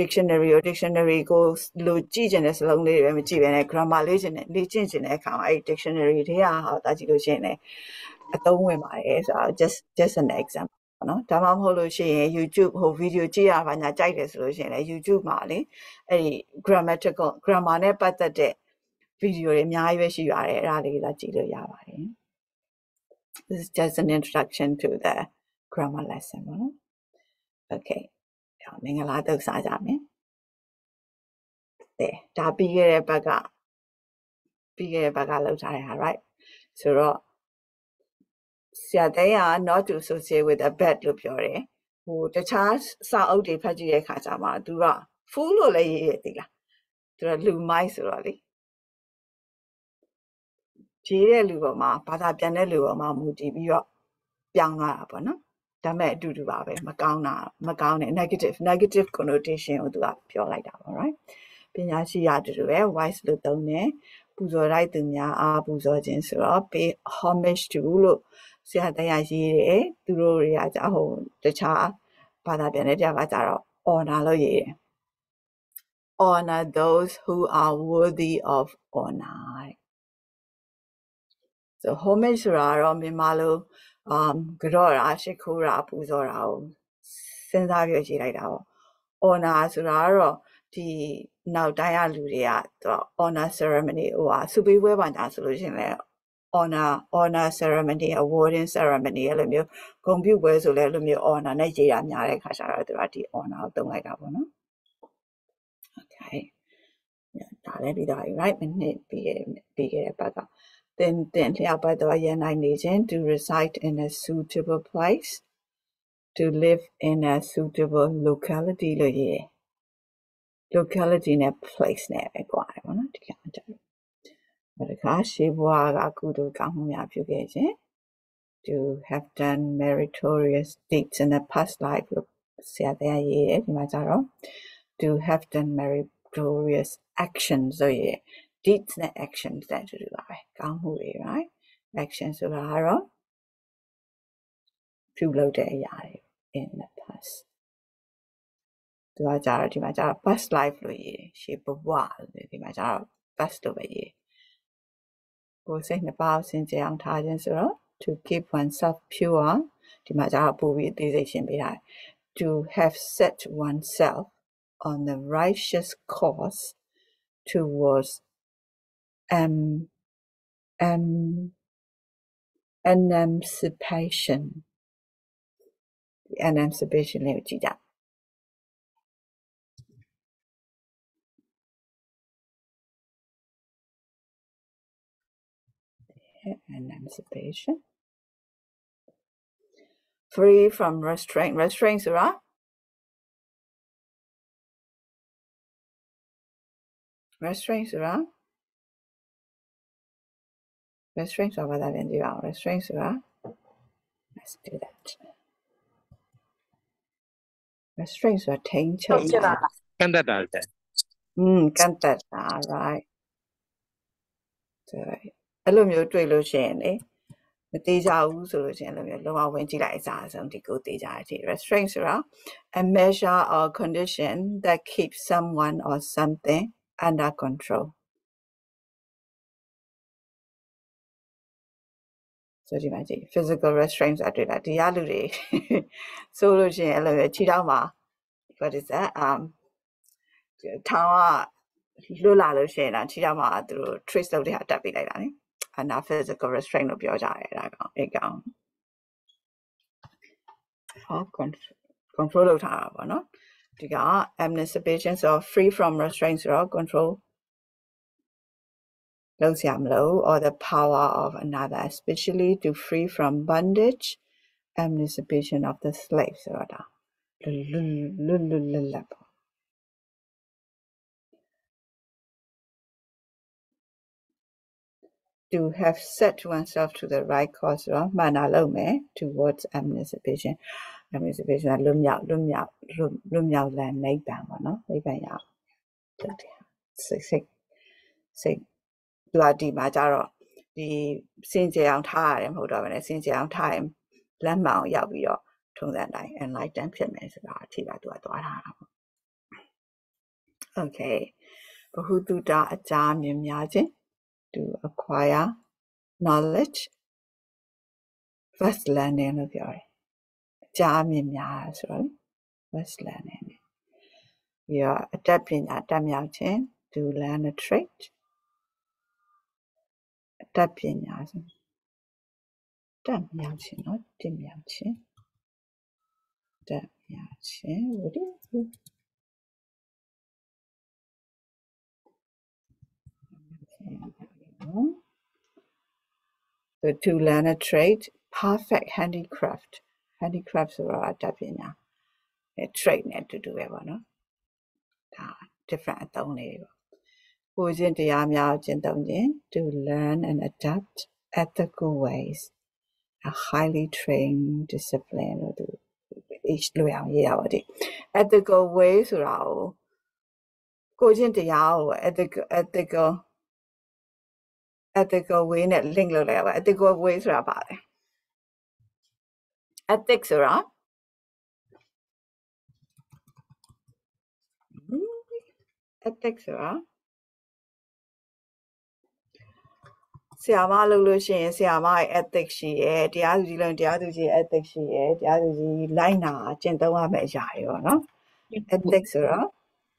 dictionary ကို dictionary ကိုလိုကြည့်ခြင်းတဲ့စလုံးလေးတွေပဲမကြည့်ဘဲနဲ့ grammar လေးခြင်းနဲ့လေ့ကျင့်ခြင်းတဲ့အခါမှာအဲ့ဒီ dictionary တွေကဟာတာကြည့်လို့ရှိရင်လည်းအသုံးဝင်ပါတယ်ဆိုတော့ just just an example ပေါ့နော်ဒါမှမဟုတ်လို့ရှိရင် YouTube ဟို video ကြည့်ရပါညာကြိုက်တယ်ဆိုလို့ရှိရင်လည်း YouTube မှာလေအဲ့ဒီ grammatical grammar နဲ့ပတ်သက်တဲ့ video တွေအများကြီးပဲရှိပါတယ်အဲ့ဒါလေးလာကြည့်လို့ရပါတယ် This is just an introduction to the grammar lesson ပေါ့နော် Okay ဒါမင်္ဂလာတုတ်စားကြမယ်တဲ့ဒါပြီးခဲ့တဲ့ဘက်ကပြီးခဲ့တဲ့ဘက်ကလောက်ထားတဲ့ဟာ right ဆိုတော့ဆရာတဲ့က not to associate with a bad လို့ပြောတယ်ဟိုတခြားစာအုပ်တွေဖတ်ကြည့်တဲ့အခါကျမှသူက full လို့လည်းရေးရသေးလားသူကလူမိုက်ဆိုတော့လေရေးတဲ့လူပေါ်မှာဘာသာပြန်တဲ့လူပေါ်မှာမူတည်ပြီးတော့ပြောင်းလာတာပေါ့နော် ဒါမဲ့အတူတူပါပဲမကောင်းတာမကောင်းတဲ့ negative negative connotation ကိုသူကပြောလိုက်တာပေါ့ right ပညာရှိရတူတူပဲ wise လို့သုံးတယ်ပူဇော်လိုက်သူများအားပူဇော်ခြင်းဆိုတော့ pay homage to လို့ဆရာတရားရေးတယ်သူတို့တွေကじゃဟိုတခြားဘာသာပြန်တဲ့တရားကကြတော့ honor လို့ရေးတယ် honor those who are worthy of honor so homage ဆိုတာကတော့မြန်မာလို um ကြော့တာရှ िख ိုးတာပူဇော်တာကိုစဉ်းစားပြီးရေးလိုက်တာပေါ့ honor ဆိုတာကတော့ဒီနောက်တိုင်းရလူတွေကသူက honor ceremony ဟိုဟာစုပေးပွဲပါညာဆိုလို့ရှရင်လဲ honor honor ceremony awarding ceremony အဲ့လိုမျိုးဂုဏ်ပြုပွဲဆိုလဲအဲ့လိုမျိုး honor နဲ့ရေးရများတဲ့ခါကျတော့သူကဒီ honor ကိုသုံးလိုက်တာပေါ့နော် okay ဒါလည်းပြီးသွားပြီ right မိနစ်ပြီးခဲ့ပြီးခဲ့တဲ့ဘက်က သင်တင်လျှောက်ပတ်သွားရန်နိုင်နေခြင်း to reside in a suitable place to live in a suitable locality လို့ရေးတယ် locality နဲ့ place နဲ့ပဲကွာတယ်ပေါ့နော်ဒီကမှာကြည့်နောက်တစ်ခါရှေးဘဝကကုသိုလ်ကောင်းမှုများပြုခဲ့ခြင်း to have done meritorious deeds in the past life လို့ဆရာတရားရေးတယ်ဒီမှာကြတော့ to have done meritorious actions ဆိုရယ် deeds နဲ့ actions တဲ့တူတူပါပဲကောင်းမှုတွေ right action ဆိုတာကတော့ပြုလုပ်တဲ့အရာတွေ in the past သူကကြတော့ဒီမှာကြတော့ past life လို့ရေးတယ်ရှေးဘဝလို့ဒီမှာကြတော့ past လို့ပဲရေးကိုယ်စိတ်နှစ်ပါးစင်ကြယ်အောင်ထားခြင်းဆိုတော့ to keep oneself pure ဒီမှာကြတော့ပို့ပြီးအသေးစိတ်ရှင်းပေးတာ to have set oneself on the righteous course towards um, um, emancipation. The emancipation 没有巨大。Emancipation. Free from restraint. Restraints, right? Restraints, right? ဆိုတာ restraint ဆိုတာဘာသာပြန်ကြည့်ပါဦး restraint ဆိုတာ let's do that restraint ဆိုတာထိန်းချုပ် ဟုတ်ဖြစ်လာ တာ တာ ကန့်တတ်တာတဲ့ อืมကန့်တက်တာ right ဆိုအဲ့လိုမျိုးတွေ့လို့ရှိရင်လေမသေးကြဘူးဆိုလို့ရှိရင်အဲ့လိုမျိုးလုံးဝဝင်ကြည့်လိုက်အစားအဆုံးဒီကိုသေးကြတဲ့အထိ restraint ဆိုတာ a measure or condition that keeps someone or something under control ဆိုဒီမှာကြည့် physical restraint ဆိုတာတွေ့လားဒီရလူတွေဆိုလို့ရှိရင်အဲ့လိုမျိုးခြေထောက်မှာ what is that um ထောင်ကလွတ်လာလို့ရှိရင်တော့ခြေထောက်မှာသူတို့ trace လုပ်တဲ့ဟာတက်ပေးလိုက်တာနိအနာ physical restraint လို့ပြောကြတယ်ဒါကောင်အဲ့ကောင်ဟော control control လုပ်ထားတာပေါ့နော်ဒီက emancipation ဆိုတော့ free from restraint ဆိုတော့ control လုပ်စရာမလို or the power of another especially to free from bondage emancipation of the slave ဆိုတော့ဒါလွတ်လွတ်လွတ်လွတ်လပ်ပေါ့ to have set oneself to the right course ဆိုတော့မှန်တာလုပ်မယ် towards emancipation emancipation ကလွတ်မြောက်လွတ်မြောက်လွတ်လွတ်မြောက်လန်နိဗ္ဗာန်ပေါ့နော်နိဗ္ဗာန်ရအောင်လုပ်တယ်စိတ်စိတ်စိတ် သူကဒီမှာကြတော့ဒီစင်ကြယ်အောင်ထားရတယ်မဟုတ်တော့ဘဲနဲ့စင်ကြယ်အောင်ထားရင်လက်မှန်အောင်ရောက်ပြီးတော့ထုံးစံတိုင်း enlighten ဖြစ်မယ်ဆိုတာအထိပါသူကသွားထားတာပေါ့ okay ဘ who တုတအကြာမြင်များခြင်း to acquire knowledge first learning လို့ပြောတယ်အကြာမြင်များတာဆိုတော့လေ first learning နဲ့ပြီးတော့အတတ်ပညာတက်မြောက်ခြင်း to learn a trait Tapien lazım. Damyançı not demyançı. Damyançı. Buraya bu. The two-learner trait, perfect handicraft. handicrafts are Handicraft ဆိုတာတပ်ပညာ trait နဲ့အတူတူပဲပေါ့နော်။ဒါ ah, different အသုံးလေးတွေပေါ့ ကိုယ်ချင်းတရားများကျင့်သုံးခြင်း to learn and adapt ethical ways a highly trained discipline လို့သူ each လို့ရအောင်ရေးရပါဒီ ethical way ဆိုတာကိုကိုယ်ချင်းတရားကို ethical ethical ethical way နဲ့ link လုပ်လိုက်ရပါ ethical way ဆိုတာပါလေ ethics ဆိုတာ ethics ဆိုတာ ဆရာမလုပ်လို့ရှိရင်ဆရာမရဲ့ ethic ရှိရယ်တရားသူကြီးလုံးတရားသူကြီး ethic ရှိရယ်တရားသူကြီးလိုက်နာကျင့်သုံးရမယ့်အရာတွေပေါ့နော် ethic ဆိုတော့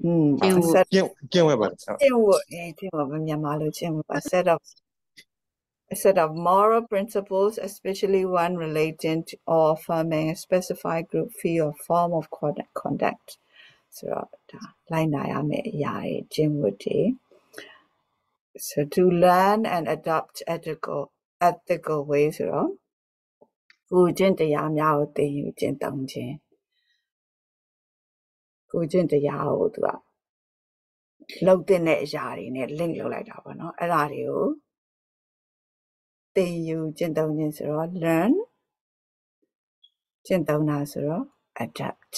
อืม ကျင့်ဝတ် set ကျင့်ကျင့်ဝဲပါဟုတ် ကျင့်ဝတ်အဲကျင့်ဝတ်မြန်မာလိုကျင့်ဝတ်ပါ set of a set of moral principles, especially one relating to or affirming a specified group fee or form of conduct. conduct. So, ဒါလိုက်နာရမယ့်အရာတွေကျင့်ဝတ်တွေ So to learn and adopt ethical ethical ways ဆိုတော့ကိုယ်ကျင့်တရားများကိုသင်ယူကျင့်သုံးခြင်းကိုယ်ကျင့်တရားကိုသူကလှုပ်တဲ့အရာတွေနဲ့ link လုပ်လိုက်တာပေါ့နော်အဲ့ဒါတွေကိုသင်ယူကျင့်သုံးခြင်းဆိုတော့ learn ကျင့်သုံးတာဆိုတော့ adapt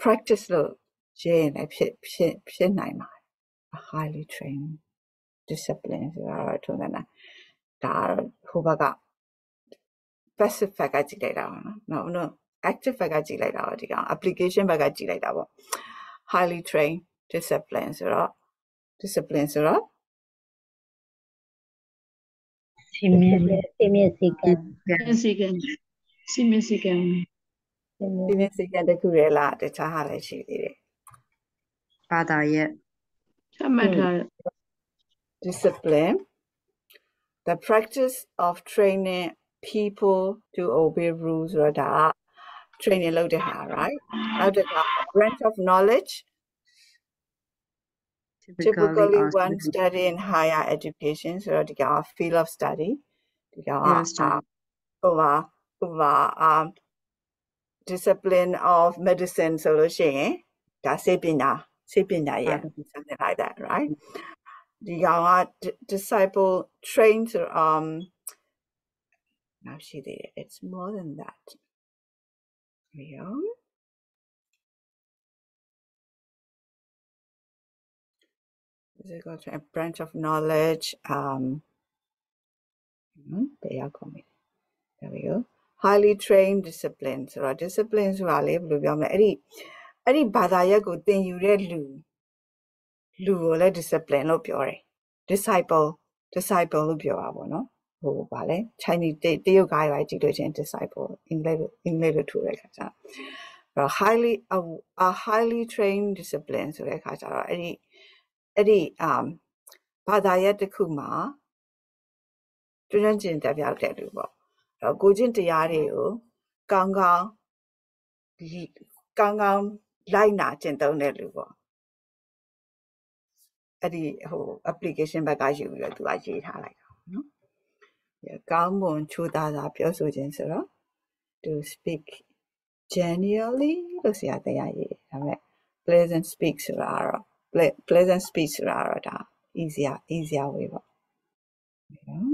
practice လို့ရေးရင်လည်းဖြစ်ဖြစ်ဖြစ်နိုင်ပါတယ် a highly trained discipline ဆိုတော့ထုံးစံတာဒါဟိုဘက်က passive fact ကကြည့်လိုက်တာပါနော် no no active fact ကကြည့်လိုက်တာပါဒီကောင် application ဘက်ကကြည့်လိုက်တာပေါ့ highly trained discipline ဆိုတော့ discipline ဆိုတော့စီမင်းစိမြစိကံစီကံစီမင်းစီကံစိမြဒီနေ့စိတ်ကတစ်ခုရဲလားတခြားဟာလည်းရှိသေးတယ်ဘာသာရ ပ် ချမှတ်ထားတဲ့ discipline the practice of training people to obey rules ဆိုတော့ဒါက training လုပ်တဲ့ဟာ right နောက်တစ်ခါ branch of knowledge typically asked one study in higher education ဆိုတော့ဒီကောင်က field of study ဒီကောင်က Field of study. ဟိုပါဟိုပါ um discipline of medicine ဆိုလို့ရှိရင်ဒါစေပညာ CP9 yeah. something like that, right? The Yama disciple trained um now see there, it's more than that. Real. Is it going to a branch of knowledge? Um hmm, they are coming. There we go. Highly trained disciplines, or disciplines who are able to be on the အဲ့ဒီအဲ့ဒီဘာသာရပ်ကိုသင်ယူတဲ့လူလူကိုလည်း discipline လို့ပြောတယ် disciple disciple လို့ပြောတာပေါ့နော်ဟိုဗာလဲ Chinese တတရုတ်ကားရွာကြည့်လို့ချင်း disciple အင်္ဂလိပ်လိုအင်္ဂလိပ်လိုထူတဲ့ခါကျတော့အဲ့တော့ highly a, a highly trained discipline ဆိုတဲ့ခါကျတော့အဲ့ဒီအဲ့ဒီ um ဘာသာရပ်တစ်ခုမှာကျွမ်းကျင်တက်ပြောက်တဲ့လူပေါ့အဲ့တော့ကိုချင်းတရားတွေကိုကောင်းကောင်းဒီကောင်းကောင်း လိုက်နာကျင့်သုံးတဲ့လူပေါ့အဲ့ဒီဟို application ဘက်ကယူပြီးတော့သူကရေးထားလိုက်တာပေါ့နော်ဒီကောင်းမွန်ချိုးသားသားပြောဆိုခြင်းဆိုတော့ to speak genuinely လို့ဆရာတရားရေးတယ်ဒါပေမဲ့ pleasant speak ဆိုတာကတော့ ple- pleasant speech ဆိုတာကတော့ဒါ easier easier way ပေါ့နော်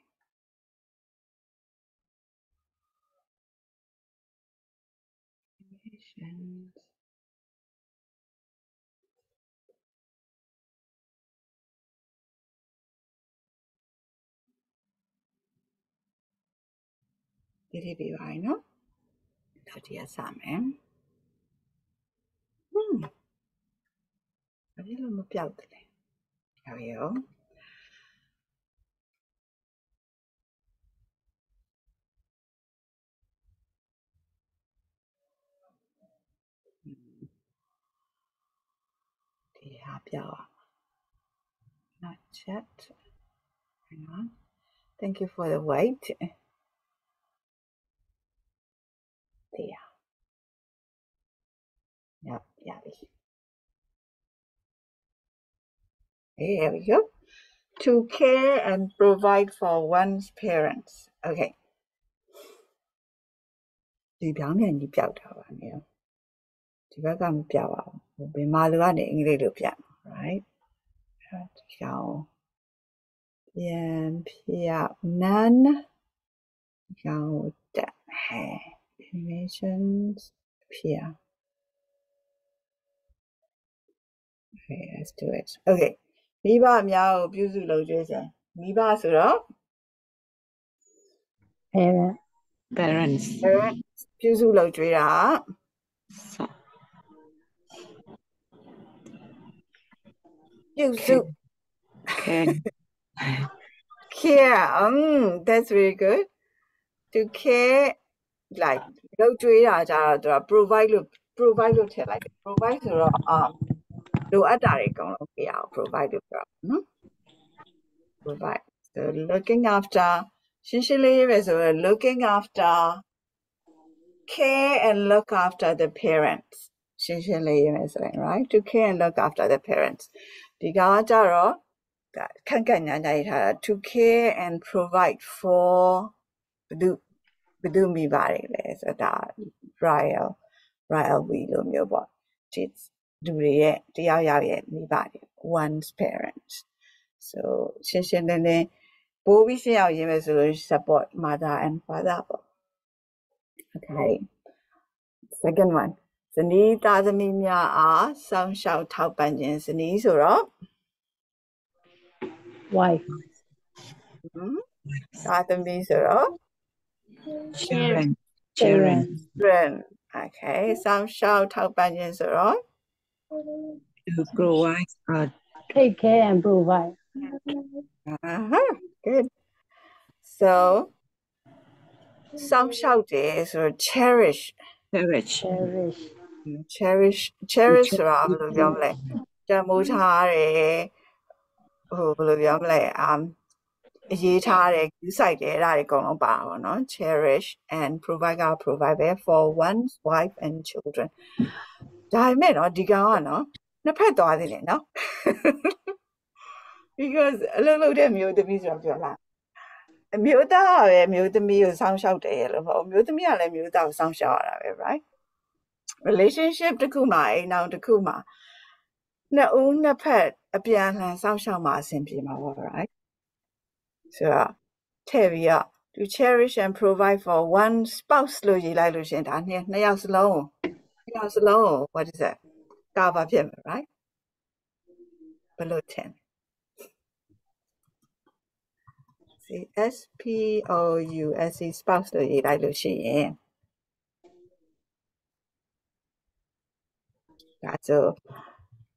Dirivivaino. Doti jasame. Hmm. Avjelo mu pjaltili. Avjelo. the happy. Not yet. Hang on. Thank you for the wait. there yep ရပြီ Here we go. To care and provide for one's parents. Okay. ဒီပြောင်းပြန်ကြီးပြောက်တာပါမျိုးဒီဘက်ကမပြောက်အောင်ဟိုဘယ်မှာလိုကနေအင်္ဂလိပ်လိုပြန် right အဲဒီကောင်ပြန်ပြောက် none ဒီကောင်တက်ဟဲ animations appear okay let's do it okay မိဘအများကိုပြုစုလုပ်ကြွေးစင်မိဘဆိုတော့ parent parents parent ပြုစုလုပ်ကြွေးတာ so- ပြုစု care care um that's very good to care like လုပ်ကြွေးတာကြတော့သူက provide လို့ provide လို့ထည့်လိုက်တယ် provide ဆိုတော့အာလိုအပ်တာတွေအကုန်လုံးပြရအောင် provide လို့ပြောတာနော် provide so looking after ရှင်းရှင်းလေးရေးပဲဆိုတော့ looking after care and look after the parents ရှင်းရှင်းလေးရေးမယ်ဆိုရင် right to care and look after the parents ဒီကောင်ကကြတော့ဒါခန့်ခန့်ညာညာရေးထားတာ to care and provide for ဘယ်သူ ဘယ်သူမိပါတယ်လဲဆိုတော့ဒါ royal royal we လို့မျိုးပေါ့ဒီလူတွေရဲ့တရားရောက်ရဲ့မိပါတယ် one's parents so ရှင်းရှင်းလင်းလင်းပိုးပြီးရှင်းအောင်ရေးမယ်ဆိုလို့ support mother and father ပေါ့ okay second one ဇနီးသားသမီးများအားစောင့်ရှောက်ထောက်ပံ့ခြင်းဇနီးဆိုတော့ wife ဟမ်သားသမီးဆိုတော့ children children children okay စောင့်ရှောက်ထောက်ပံ့ခြင်းဆိုတော့ to provide uh, take care and provide uh-huh good so စောင့်ရှောက်တယ်ဆိုတော့ cherish cherish cherish cherish cherish ဆိုတာဘယ်လိုပြောမလဲတန်မိုးထားတယ်ဟိုဘယ်လိုပြောမလဲ um အရေးထားတယ်ကူးဆိုင်တယ်အဲ့ဒါတွေအကုန်လုံးပါတာပေါ့နော် cherish and provide က provide ပဲ for one's wife and children ဒါပေမဲ့နော်ဒီကောင်ကနော်နှစ်ဖက်သွားသေးတယ်နော် because အလုပ်လုပ်တဲ့မျိုးသမီးဆိုတော့ပြောလားအမျိုးသားကပဲမျိုးသမီးကိုစောင့်ရှောက်တယ်လို့မဟုတ်ဘူးမျိုးသမီးကလည်းမျိုးသားကိုစောင့်ရှောက်ရတာပဲ right relationship တစ်ခုမှာအိမ်အောင်တစ်ခုမှာနှစ်ဦးနှစ်ဖက်အပြန်အလှန်စောင့်ရှောက်မှာအဆင်ပြေမှာပေါ့ right ဆိုတော့ထည့်ပြီးတော့ to cherish and provide for one spouse လို့ရေးလိုက်လို့ရှရင်ဒါနှစ်နှစ်ယောက်စလုံးကိုနှစ်ယောက်စလုံးကို what is that cover ဖြစ်မယ် right ဘယ်လိုထင် See S P O U S E spouse လို့ရေးလိုက်လို့ရှိရင်ဒါဆို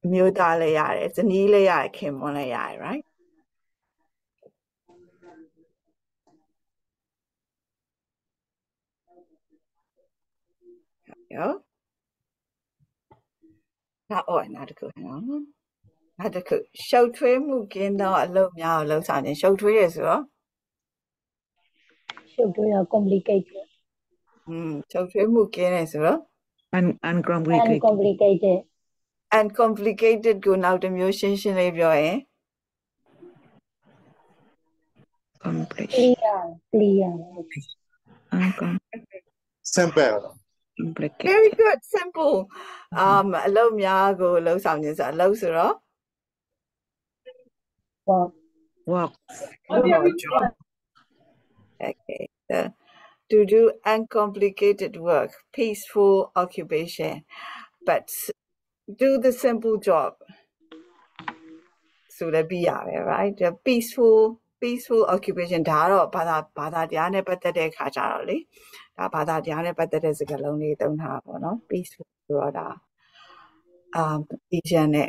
အမျိုးသားလည်းရတယ်ဇနီးလည်းရတယ်ခင်မွန်းလည်းရတယ် right ရောနောက်အော်နောက်တစ်ခုဟဲ့နော်နောက်တစ်ခုရှုပ်ထွေးမှုကင်းသောအလုပ်များကိုလှုပ်ဆောင်ခြင်းရှုပ်ထွေးရဆိုတော့ ရှုပ်ထွေးတာ complicated อืมရှုပ်ထွေးမှုကင်းတယ်ဆိုတော့ un uncomplicated uncomplicated uncomplicated ကိုနောက်တစ်မျိုးရှင်းရှင်းလေးပြောရင် complex clear clear uncomplicated simple very good simple um အလုပ်များကိုလှုပ်ဆောင်ခြင်းဆိုအလုပ်ဆိုတော့ work work okay so to do uncomplicated work peaceful occupation but s- do the simple job ဆိုလည်းပြီးရပဲ right the peaceful peaceful occupation ဒါကတော့ဘာသာဘာသာတရားနဲ့ပတ်သက်တဲ့ခါကြတော့လေ ဒါဘာသာတရားနဲ့ပတ်သက်တဲ့စကားလုံးလေးသုံးထားတာပေါ့နော် peaceful ဆိုတော့ဒါအာအေဂျင့်နဲ့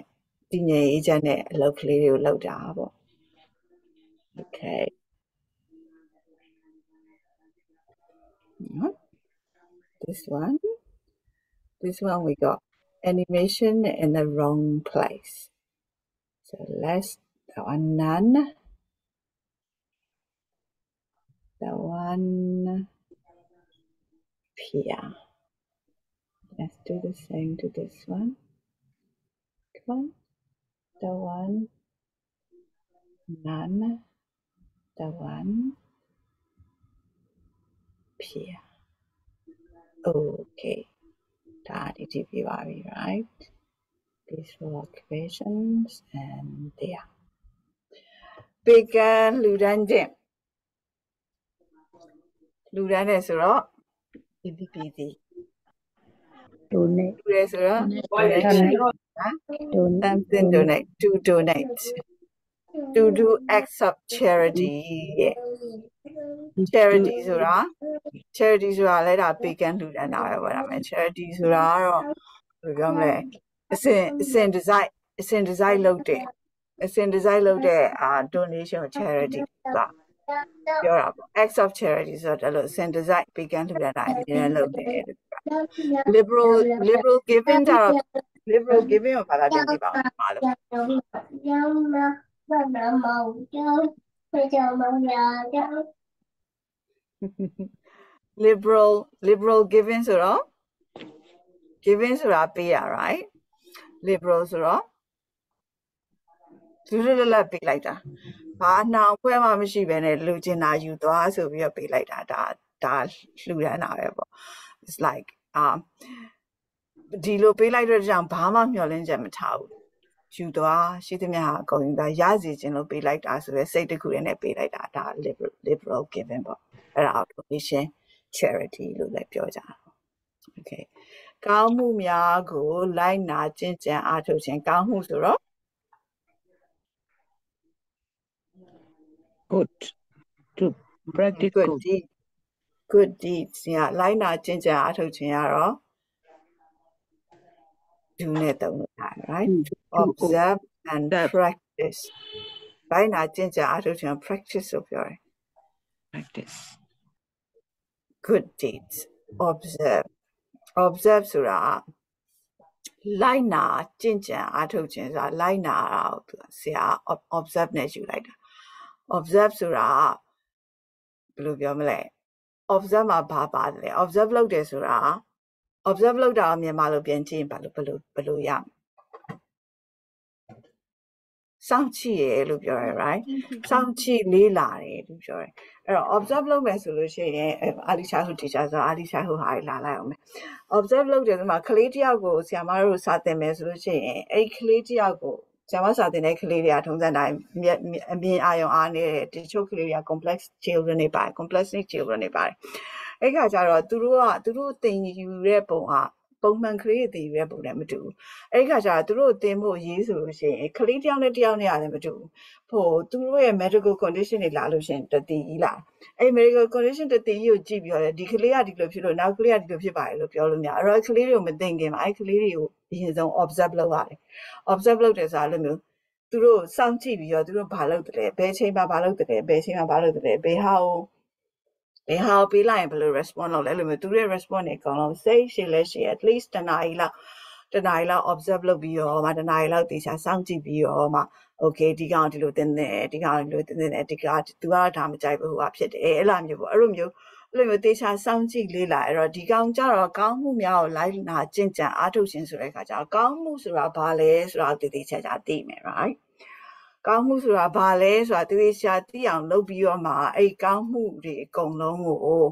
တည်ငြိမ်အေဂျင့်နဲ့အလုပ်ကလေးတွေကိုလုပ်တာပေါ့ okay Yeah. this one this one we got animation in the wrong place so let's that one none that one here let's do the same to this one come on the one none တဝမ်းဖြေ okay ဒါဒီကြည့်ပြပါပြီ right peaceful occupations and there began လူတန်းခြင်းလူတန်းတယ်ဆိုတော့ EPPD donate လူရဲဆိုတော့ donate donate something donate to donate to do acts of charity ရဲ့ charity ဆိုတာ charity ဆိုတာလည်းဒါ began လူတန်းတာပဲပေါ့ဒါပေမဲ့ charity ဆိုတာကတော့ဘယ်လိုပြောမလဲအစဉ်အစဉ် design အစဉ် design လုပ်တဲ့အစဉ် design လုပ်တဲ့အာ donation charity ဆိုတာပြော တာပေါ့ acts of charity ဆိုတော့ဒါလို့အစဉ် design began လူတန်းတာအမြဲတမ်းလုပ်တယ်လို့ပြောတာ liberal liberal giving ကြတော့ liberal giving ကိုဘာသာပြန်ကြည့်ပါဦးပါလို့ liberal liberal giving ဆိုတော့ giving ဆိုတာပေးရ right liberal ဆိုတော့သူတို့လည်းလက်ပေးလိုက်တာ ဘာအနှောင်ဖွဲ့မှမရှိဘဲနဲ့လူကျင်တာယူသွားဆိုပြီးတော့ပေးလိုက်တာဒါဒါလှူဒန်းတာပဲပေါ့ it's like um ဒီလိုပေးလိုက်တဲ့ကြောင့်ဘာမှမျှော်လင့်ချက်မထားဘူးယူသွားရှိသမျှဟာအကုန်ယူသွားရစီခြင်းလို့ပေးလိုက်တာဆိုရဲစိတ်တစ်ခုတည်းနဲ့ပေးလိုက်တာဒါ liberal liberal giving ပေါ့အဲ့ဒါ donation charity လို့လည်းပြောကြတာ okay ကောင်းမှုများကိုလိုက်နာကျင့်ကြံအားထုတ်ခြင်းကောင်းမှုဆိုတော့ Good. To practice good good. deed good deeds ညာလိုက်နာကျင့်ကြံအားထုတ်ခြင်းကတော့ do နဲ့သုံးလို့ရတယ် right to observe and observe. practice လိုက်နာကျင့်ကြံအားထုတ်ခြင်း practice လို့ပြောတယ် Practice. good deeds observe observe ဆိုတာလိုက်နာကျင့်ကြံအားထုတ်ခြင်းဆိုတာလိုက်နာတာကိုသူကဆရာ ob- observe နဲ့ယူလိုက်တာ observe ဆိုတာဘယ်လိုပြောမလဲ observe မှာဘာပါတယ်လဲ observe လုပ်တယ်ဆိုတာ observe လုပ်တာကိုမြန်မာလိုပြန်ကြည့်ရင်ဘာလို့ဘယ်လိုဘယ်လိုရမလဲစောင့်ကြည့်ရလို့ပြောရ right စောင့်ကြည့်လေးလာတယ်လို့ပြောတယ်အဲ့တော့ observe လုပ်မယ်ဆိုလို့ရှိရင်အာလီရှာဟူ teacher ဆိုအာလီရှာဟူဟာလာလိုက်အောင်မယ် observe လုပ်တယ်ဆိုမှကလေးတစ်ယောက်ကိုဆရာမတို့စာသင်မယ်ဆိုလို့ရှိရင်အဲ့ကလေးတစ်ယောက်ကို ဆရာမစာသင်တဲ့ကလေးတွေကထုံးစံတိုင်းမြက်မြက်အမြင်အာရုံအားနေတဲ့တချို့ကလေးတွေက complex children တွေပါတယ် complex need children တွေပါတယ်အဲ့ခါကျတော့သူတို့ကသူတို့သင်ယူတဲ့ပုံကပုံမှန်ကလေးတွေသင်ယူတဲ့ပုံနဲ့မတူဘူးအဲ့ခါကျတော့သူတို့သင်ဖို့ရေးဆိုလို့ရှိရင်ကလေးတစ်ယောက်နဲ့တစ်ယောက်နဲ့လည်းမတူဘူးဖို့သူတို့ရဲ့ medical condition တွေလာလို့ရှိရင်တတိကြီးလာအဲ့ medical condition တတိကြီးကိုကြည့်ပြီးတော့လေဒီကလေးကဒီလိုဖြစ်လို့နောက်ကလေးကဒီလိုဖြစ်ပါတယ်လို့ပြောလို့မရအဲ့တော့ကလေးတွေကိုမသိခင်မှာအဲ့ကလေးတွေကို အရင်ဆုံး observe လုပ်ရတယ် observe လုပ်တယ်ဆိုတာအဲ့လိုမျိုးသူတို့စောင့်ကြည့်ပြီးတော့သူတို့ဘာလုပ်တယ်လဲဘယ်ချိန်မှာဘာလုပ်တယ်လဲဘယ်ချိန်မှာဘာလုပ်တယ်လဲဘယ်ဟာကိုဘယ်ဟာကိုပေးလိုက်ရင်ဘယ်လို response လုပ်လဲအဲ့လိုမျိုးသူတို့ရဲ့ response တွေအကုန်လုံးစိတ်ရှည်လဲရှည် at least တနားရီလောက်တနားရီလောက် observe လုပ်ပြီးတော့မှတနားရီလောက်တေချာစောင့်ကြည့်ပြီးတော့မှ okay ဒီကောင်ဒီလိုတင်တယ်ဒီကောင်ဒီလိုတင်တယ်ဒီကသူကဒါမကြိုက်ဘူးဟိုကဖြစ်တယ်အဲ့လိုမျိုးပေါ့အဲ့လိုမျိုး အဲ့လိုမျိုးတေချာစောင့်ကြည့်လေးလာအဲ့တော့ဒီကောင်ကြတော့ကောင်းမှုများကိုလိုက်နာကျင့်ကြံအားထုတ်ခြင်းဆိုတဲ့အခါကျတော့ကောင်းမှုဆိုတာဘာလဲဆိုတာတည်တည်ချာချာသိမယ် right ကောင်းမှုဆိုတာဘာလဲဆိုတာတည်တည်ချာသိအောင်လုပ်ပြီးတော့မှအဲ့ကောင်းမှုတွေအကုန်လုံးကို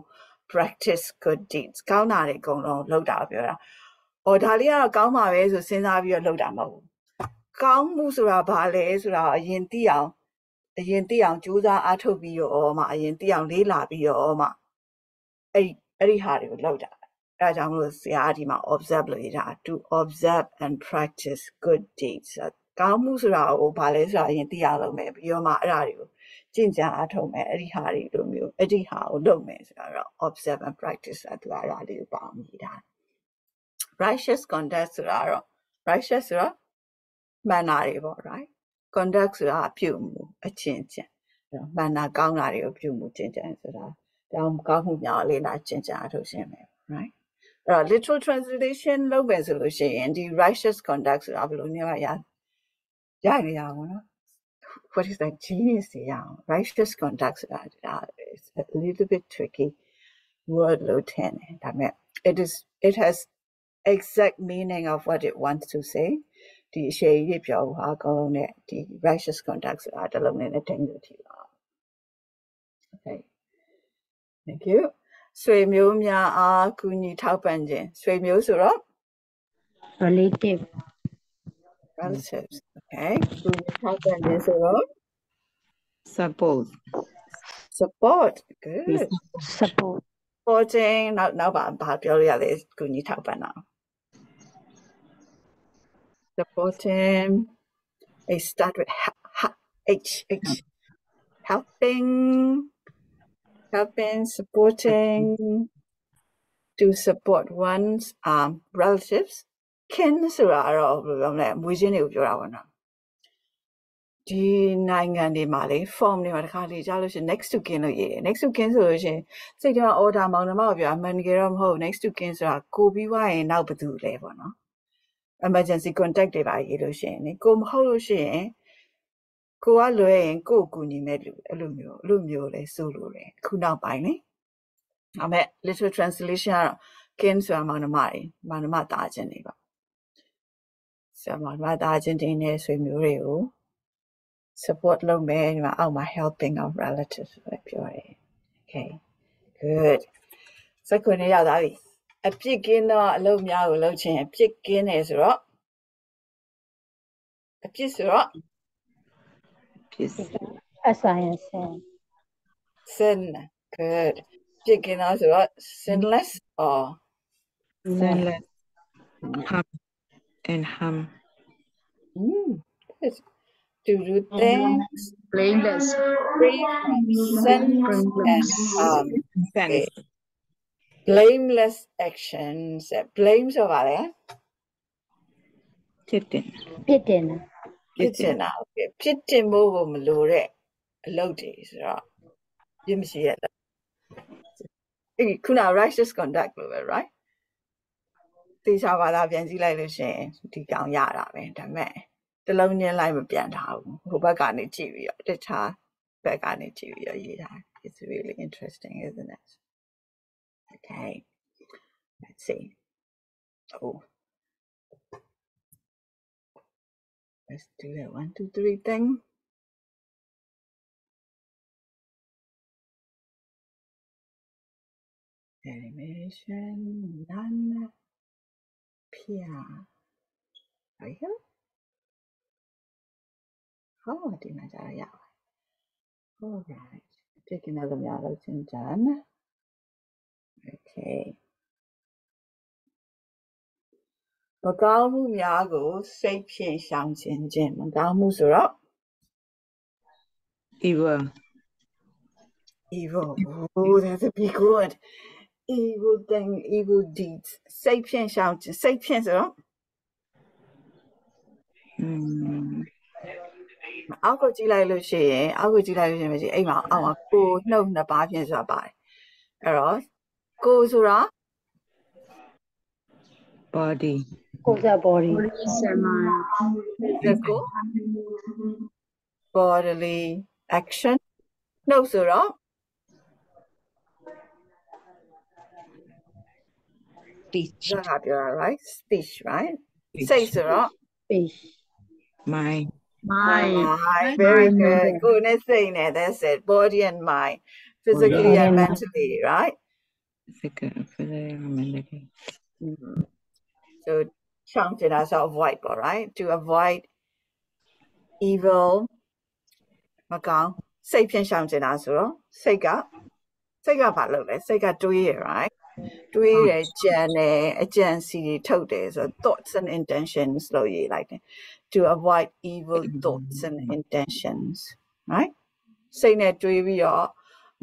practice good deeds ကောင်းတာတွေအကုန်လုံးလုပ်တာပြောတာ။အော်ဒါလေးကတော့ကောင်းပါပဲဆိုစဉ်းစားပြီးတော့လုပ်တာမဟုတ်ဘူး။ကောင်းမှုဆိုတာဘာလဲဆိုတာအရင်သိအောင်အရင်သိအောင်ကြိုးစားအားထုတ်ပြီးတော့မှအရင်သိအောင်လေးလာပြီးတော့မှ အဲ့ဒီအဲ့ဒီဟာတွေကိုလုပ်တာ။အဲဒါကြောင့်မလို့ဆရာကဒီမှာ observe လို့ရေးတာ to observe and practice good deeds ဆိုတော့ကောင်းမှုဆိုတာကိုဘာလဲဆိုတာအရင်သိအောင်လုပ်မယ်ပြီးတော့မှအဲ့ဒါတွေကိုကျင့်ကြံအားထုတ်မယ်အဲ့ဒီဟာတွေလိုမျိုးအဲ့ဒီဟာကိုလုပ်မယ်ဆိုတော့ observe and practice ဆိုတာသူကအဲ့ဒါလေးကိုပေါင်းမိတာ righteous conduct ဆိုတာတော့ righteous ဆိုတာမှန်တာတွေပေါ့ right conduct ဆိုတာအပြုမှုအချင်းချင်းအဲ့တော့မှန်တာကောင်းတာတွေကိုပြုမှုကျင့်ကြံဆိုတာ တောင်းကောင်းမှုများလေးလာကျင့်ကြံအားထုတ်ခြင်းပဲ right အဲ့တော့ literal translation လုပ်မယ်ဆိုလို့ရှိရင်ဒီ righteous conduct ဆိုတာဘယ်လိုမျိုးရရရရအောင်နော် what is that genius ရအောင် righteous conduct ဆိုတာဒါ is a little bit tricky word လို့ထင်တယ်ဒါပေမဲ့ it is it has exact meaning of what it wants to say ဒီအရှေ့ကြီးပြောဘူးဟာအကုန်လုံးနဲ့ဒီ righteous conduct ဆိုတာတစ်လုံးနဲ့နဲ့ထိန်းလို့ထီပါ Okay thank you ဆွေမျိုးများအားကူညီထောက်ပံ့ခြင်းဆွေမျိုးဆိုတော့ relative relatives okay ကူညီထောက်ပံ့ခြင်းဆိုတော့ Suppose. support good support supporting နောက်နောက်ပါဘာပြောလို့ရလဲကူညီထောက်ပံ့တာ supporting they start with ha, ha, h h helping Helping supporting to support one's um relatives kin ဆိုတာကတော့ဘယ်လိုပြောမလဲမွေးချင်းတွေကိုပြောတာပေါ့နော်ဒီနိုင်ငံတွေမှာလေ form တွေမှာတစ်ခါလေကြားလို့ရှိရင် next to kin လို့ရေးတယ် next to kin ဆိုလို့ရှိရင်စိတ်ထဲမှာ order မောင်နှမကိုပြောအမှန်တကယ်တော့မဟုတ် next to kin ဆိုတာကိုပြီးွားရင်နောက်ဘယ်သူလဲပေါ့နော် emergency contact တွေပါရေးလို့ရှိရင်လေကိုမဟုတ်လို့ရှိရင် ကိုကလွယ်ရင်ကိုကိုကူညီမဲ့လူအဲ့လိုမျိုးအဲ့လိုမျိုးလဲဆိုလို့လေခုနောက်ပိုင်းလေအမေ literal translation ကတော့ kin ဆိုတာမောင်နှမတွေမောင်နှမသားချင်းတွေပါဆရာမောင်နှမသားချင်းတွေနဲ့ဆွေမျိုးတွေကို support လုပ်မယ်ဒီမှာအောက်မှာ helping of relatives ပဲပြောတယ် okay good စက္ကူနေရောက်သွားပြီအပြစ်ကင်းတော့အလုပ်များကိုလုပ်ခြင်းအပြစ်ကင်းတယ်ဆိုတော့အပြစ်ဆိုတော့ Is a science. Yeah. Sin. Good. Picking out what? Sinless or? Sinless. Ham. And ham. Mm, good. To mm. do mm-hmm. things. Blameless. Free from and harm. Blameless actions. Blame somebody. Pitten. Pitten. Chitin. ပြစ်တင်တာ ဖြစ်ချင်တာဟုတ်ကဲ့ဖြစ်တင်ဖို့ကိုမလိုတဲ့အလုပ်တွေဆိုတော့ပြစ်မရှိရလားအဲ့ဒီခုန righteous conduct လို့ပဲ right တေချာပါလားပြန်ကြည့်လိုက်လို့ရှရင်ဒီကောင်ရတာပဲဒါပေမဲ့တစ်လုံးချင်းလိုက်မပြန်ထားဘူးဟိုဘက်ကနေကြည့်ပြီးတော့တခြားဘက်ကနေကြည့်ပြီးတော့ရေးထား it's really interesting isn't it okay let's see oh let's do that one two three thing animation none Pia. Are you? Oh. All right. Take another yellow and done. Okay. မကောင်းမှုများကို စိတ်ဖြင့်ရှောင်ခြင်းခြင်းမကောင်းမှုဆိုတော့ Evil. evil oh that's a big word evil thing evil deeds စိတ်ဖြင့်ရှောင်ခြင်းစိတ်ဖြင့်ဆိုတော့ Mm. အောက်ကိုကြည့်လိုက်လို့ရှိရင်အောက်ကိုကြည့်လိုက်လို့ရှိရင်မရှိအိမ်မှာအောက်မှာကိုနှုတ်နှစ်ပါးဖြင့်ဆိုတာပါတယ်အဲ့တော့ကိုဆိုတာ Body. Cosa body? Body is a. Bodily action. No, Surah. Speech. You're right. Speech, right? Speech. Say, Surah. Speech. Mind. Mind. mind. Very mind. good. Goodness thing. That's it. Body and mind. Physically oh, yeah. and mentally, right? Physically and mentally. Mm -hmm. So something as avoid, all right? To avoid evil မကောင်းစိတ်ဖြင့်ရှောင်ကျင်တာဆိုတော့စိတ်ကစိတ်ကဘာလုပ်လဲစိတ်ကတွေးရ right တွေးရကြံတယ်အကြံစီတွေထုတ်တယ်ဆိုတော့ thoughts and intentions လို့ရေးလိုက်တယ် to avoid evil thoughts and intentions right စိတ်နဲ့တွေးပြီးတော့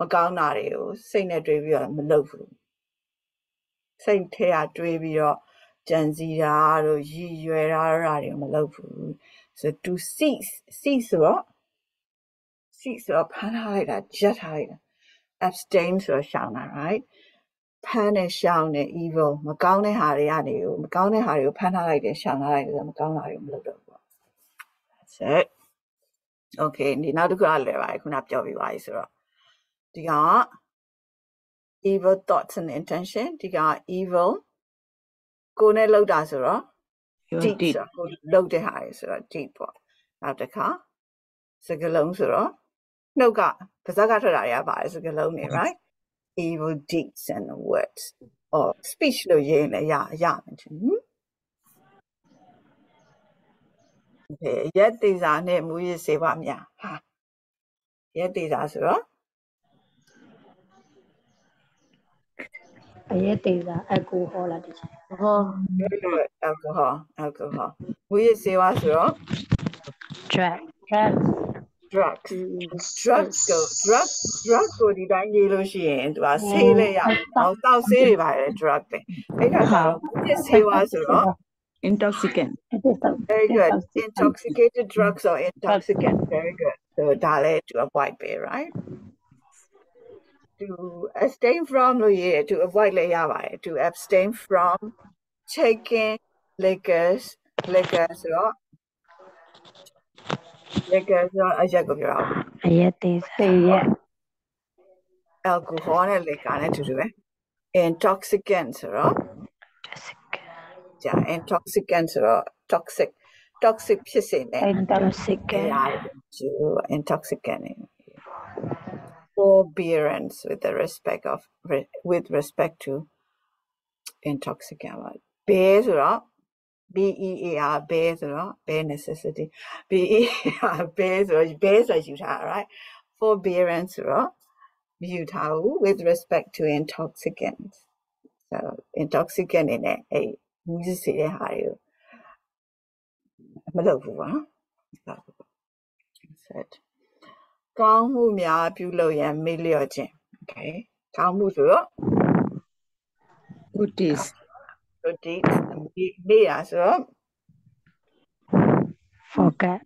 မကောင်းတာတွေကိုစိတ်နဲ့တွေးပြီးတော့မလုပ်ဘူးစိတ်ထဲကတွေးပြီးတော့ ကြံစည်တာတို့ရည်ရွယ်တာတို့ဟာတွေမလုပ်ဘူးဆို to cease cease ဆိုတော့ cease ဆိုတော့ဖမ်းထားလိုက်တာဂျက်ထားလိုက်တာ abstain ဆိုတော့ရှောင်တာ right ဖမ်းနဲ့ရှောင်နဲ့ evil မကောင်းတဲ့ဟာတွေကနေကိုမကောင်းတဲ့ဟာတွေကိုဖမ်းထားလိုက်တယ်ရှောင်ထားလိုက်တယ်ဆိုတော့မကောင်းတာတွေမလုပ်တော့ဘူးပေါ့ that's it okay ဒီနောက်တစ်ခုကလည်းပါတယ်ခုနပြောပြပါပြီဆိုတော့ဒီက evil thoughts and intention ဒီက evil ကိုယ်နဲ့လောက်တာဆိုတော့ your deep deed ဆိုတော့ကိုလုံးတဲ့ဟာရယ်ဆိုတော့ deep ပေါ့နောက်တစ်ခါစကလုံးဆိုတော့နှုတ်ကပါးစပ်ကထွက်တာတွေကပါတယ်စကလုံးတွေ right evil deeds and words or speech လို့ရေးရင်လည်းရရမယ်ထင်တယ် okay ရက်သေးစာနဲ့မူရစ်စေပါများဟာရက်သေးစာဆိုတော့အရက်တေးစာအက်ကိုဟောလာတချင် ဟော very good alcohol alcohol မူရစ်စေပါဆိုတော့ drug drugs drugs drugs ကို drug drug ကိုဒီတိုင်းရေးလို့ရှိရင်သူကဆေးလေးရမယ်။နော်တောက်ဆေးတွေပါတယ် drug ပဲ။အဲ့ခါကျတော့ဒီဆေးဝါးဆိုတော့ intoxicant it is the very good intoxicated drugs or intoxicant very good so ဒါလည်း to avoid ပဲ right to abstain from လို့ရေးတယ် to avoid လည်းရပါတယ် to abstain from taking liquors liquor ဆိုတော့ liquor ဆိုတော့အရက်ကိုပြောတာပေါ့ အရက်တေးစာတေးရက် alcohol နဲ့ liquor နဲ့တူတူပဲ intoxicant ဆိုတော့ ကြာ intoxicant ဆိုတော့ toxic toxic ဖြစ်စေတဲ့ intoxicant တရားတွေ intoxicant နေ forbearance with the respect of with respect to intoxicant ပါ bear ဆိုတော့ B E A R bear ဆိုတော့ bear necessity B E A R bear ဆိုတော့ bear ဆိုယူထားတာ right forbearance ဆိုတော့မယူထားဘူး with respect to intoxicants so intoxicant နေနဲ့အဲ့မူးစစ်စေတဲ့ဟာတွေကိုမလုပ်ဘူးပါနော်မလုပ်ဘူး set ကောင်းမှုများပြုလုပ်ရန်မေ့လျော့ခြင်း okay ကောင်းမှုဆိုတော့ good deeds good deeds မေ့ရဆိုတော့ forget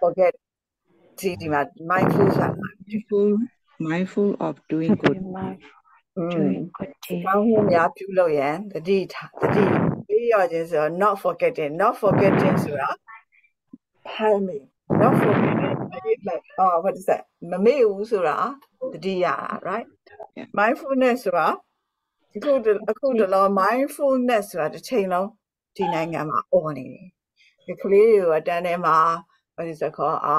forget ဒီဒီမှာ mindful ဆိုတာ mindful mindful of doing to good be mindful อืม doing good deed ကောင်းမှုများပြုလုပ်ရန်တတိထားတတိမေ့လျော့ခြင်းဆိုတော့ not forgetting not forgetting ဆိုတာ pardon me not forgetting like oh what is that မမေ့ဘူးဆိုတာတတိရတာ right Yeah. mindfulness ဆိုတာအခုတအခုတလော mindfulness ဆိုတာတစ်ချိန်လုံးဒီနိုင်ငံမှာអော်နေတယ်ဒီကလေးတွေကတန်းထဲမှာ what is it called အာ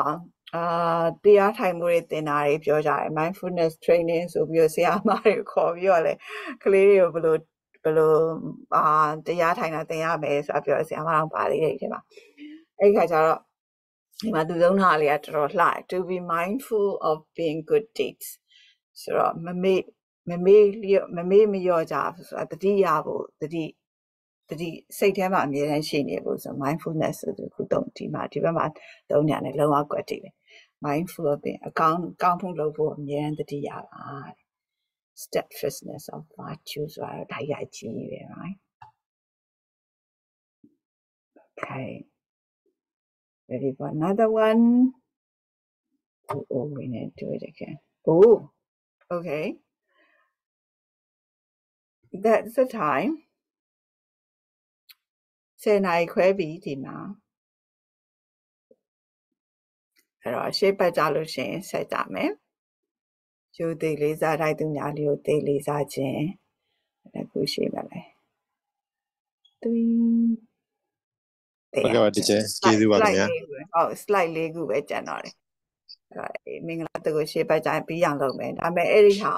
အာတရားထိုင်မှုတွေသင်တာတွေပြောကြတယ် mindfulness training ဆိုပြီးတော့ဆရာမတွေခေါ်ပြီးတော့လေကလေးတွေကိုဘယ်လိုဘယ်လိုအာတရားထိုင်တာသင်ရမယ်ဆိုတာပြောတယ်ဆရာမတော်ပါလေးတွေဒီမှာအဲ့ဒီခါကျတော့ ဒီမှာသူသုံးထားလေးကတော်တော်လှတယ် to be mindful of being good deeds ဆိုတော့မမေ့မမေ့လျော့မမေ့မလျော့ကြဘူးဆိုတာတတိယဖို့တတိတတိစိတ်ထဲမှာအမြဲတမ်းရှိနေဖို့ဆို mindfulness ဆိုသူခုတုံးဒီမှာဒီဘက်မှာသုံးညာနဲ့လုံးဝကွက်တည်တယ် mindful of being အကောင်းကောင်းဖို့လုပ်ဖို့အမြဲတမ်းတတိယပါတဲ့ steadfastness of virtue ဆိုတာတော့ဒါရိုက်ကြီးပဲ right okay ready for another one oh, oh we need to do it again oh okay that's the time 10နာရီခွဲပြီဒီမှာအဲ့တော့ရှေ့ပတ်ကြလို့ရှိရင်ဆက်ကြမယ်ကျိုးသေးလေးစားတိုက်သူများလေးကိုသေးလေးစားခြင်းအဲ့ခုရှိပါလေ3 ဟုတ်ကဲ့ပါတကယ်ကျေးဇူးပါခင်ဗျာဟုတ် slide လေးခုပဲကျန်တော့တယ်အဲ့မင်္ဂလာတကူရှေ့ပတ်ကြရင်ပြီးအောင်လုပ်မယ်ဒါပေမဲ့အဲ့ဒီဟာ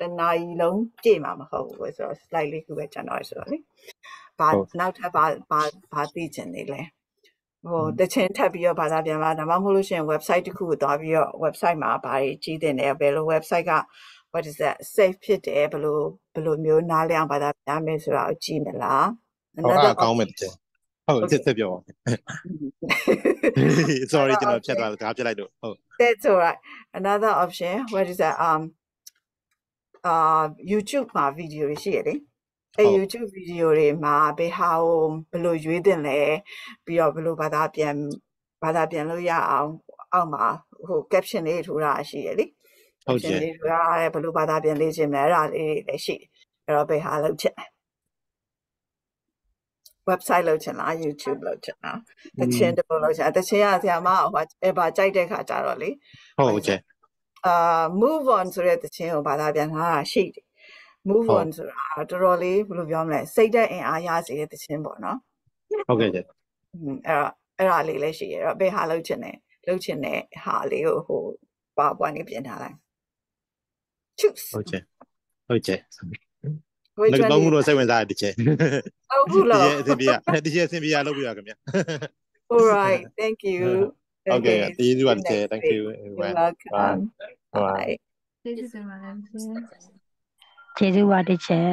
တနာရီလုံးကြည့်မှာမဟုတ်ဘူးဆိုတော့ slide လေးခုပဲကျန်တော့တယ်ဆိုတော့လေဘာနောက်ထပ်ဘာဘာဘာသိချင်နေလဲဟိုတချင်ထပ်ပြီးတော့ဘာသာပြန်ပါဒါမှမဟုတ်လို့ရှိရင် website တစ်ခုကိုသွားပြီးတော့ website မှာဘာတွေကြီးတင်တယ်ဘယ်လို website က what is that safe ဖြစ်တယ်ဘယ်လိုဘယ်လိုမျိုးနားလည်အောင်ဘာသာပြန်မယ်ဆိုတာကိုကြည့်မလားဟုတ်အားကောင်းမယ်တကယ် ဟုတ်ဆက်ဆက်ပြောပါ sorry ကျွန်တော်ဖြတ်သွားတာဖြတ်လိုက်လို့ဟုတ် That's all right. Another option, what is that? Um, uh, YouTube မှာ video တွေရှိရတယ်။အဲ YouTube video တွေမှာဘယ်ဟာကိုဘယ်လိုရွေးတင်လဲပြီးတော့ဘယ်လိုဘာသာပြန်ဘာသာပြန်လို့ရအောင်အောက်မှာဟို caption လေးထိုးတာရှိရလေ။ဟုတ်တယ်လေးထိုးတာဘယ်လိုဘာသာပြန်လေးခြင်းလဲအဲ့ဒါလေးတွေလည်းရှိတယ်။အဲ့တော့ဘယ်ဟာလုပ်ချင်လဲ website လုပ်ချင်လား YouTube လုပ်ချင်လားတချင်တပုတ်လုပ်ချင်တချင်ရဆရာမဟိုအဲဘာကြိုက်တဲ့ခါကြတော့လေဟုတ်ကဲ့အာ move on ဆိုတဲ့သချင်းကိုဘာသာပြန်ထားတာရှိတယ် move ဟုတ် on ဆိုတာတော်တော်လေးဘယ်လိုပြောမလဲစိတ်သက်အင်အားရစေတဲ့တခြင်းပေါ့နော်ဟုတ်ကဲ့ကျอืมအဲ့တော့အဲ့ဒါလေးလည်းရှိရတော့ဘယ်ဟာလုပ်ချင်လဲလုပ်ချင်တဲ့ဟာလေးကိုဟိုပါပွားနေပြင်ထားလိုက် choose ဟုတ်ကျဟုတ်ကျ ငွေကျွမ်းတော့တော့စိတ်ဝင်စားတယ်တစ်ချက်ဟုတ်ဘူးလားတစ်ချက်အဆင်ပြေရတစ်ချက်အဆင်ပြေရလုပ်ပြရခင်ဗျာ all right thank you okay ကျေးဇူးပါတစ်ချက် thank you everyone bye ကျေးဇူးပါတစ်ချက်ကျေးဇူးပါတစ်ချက်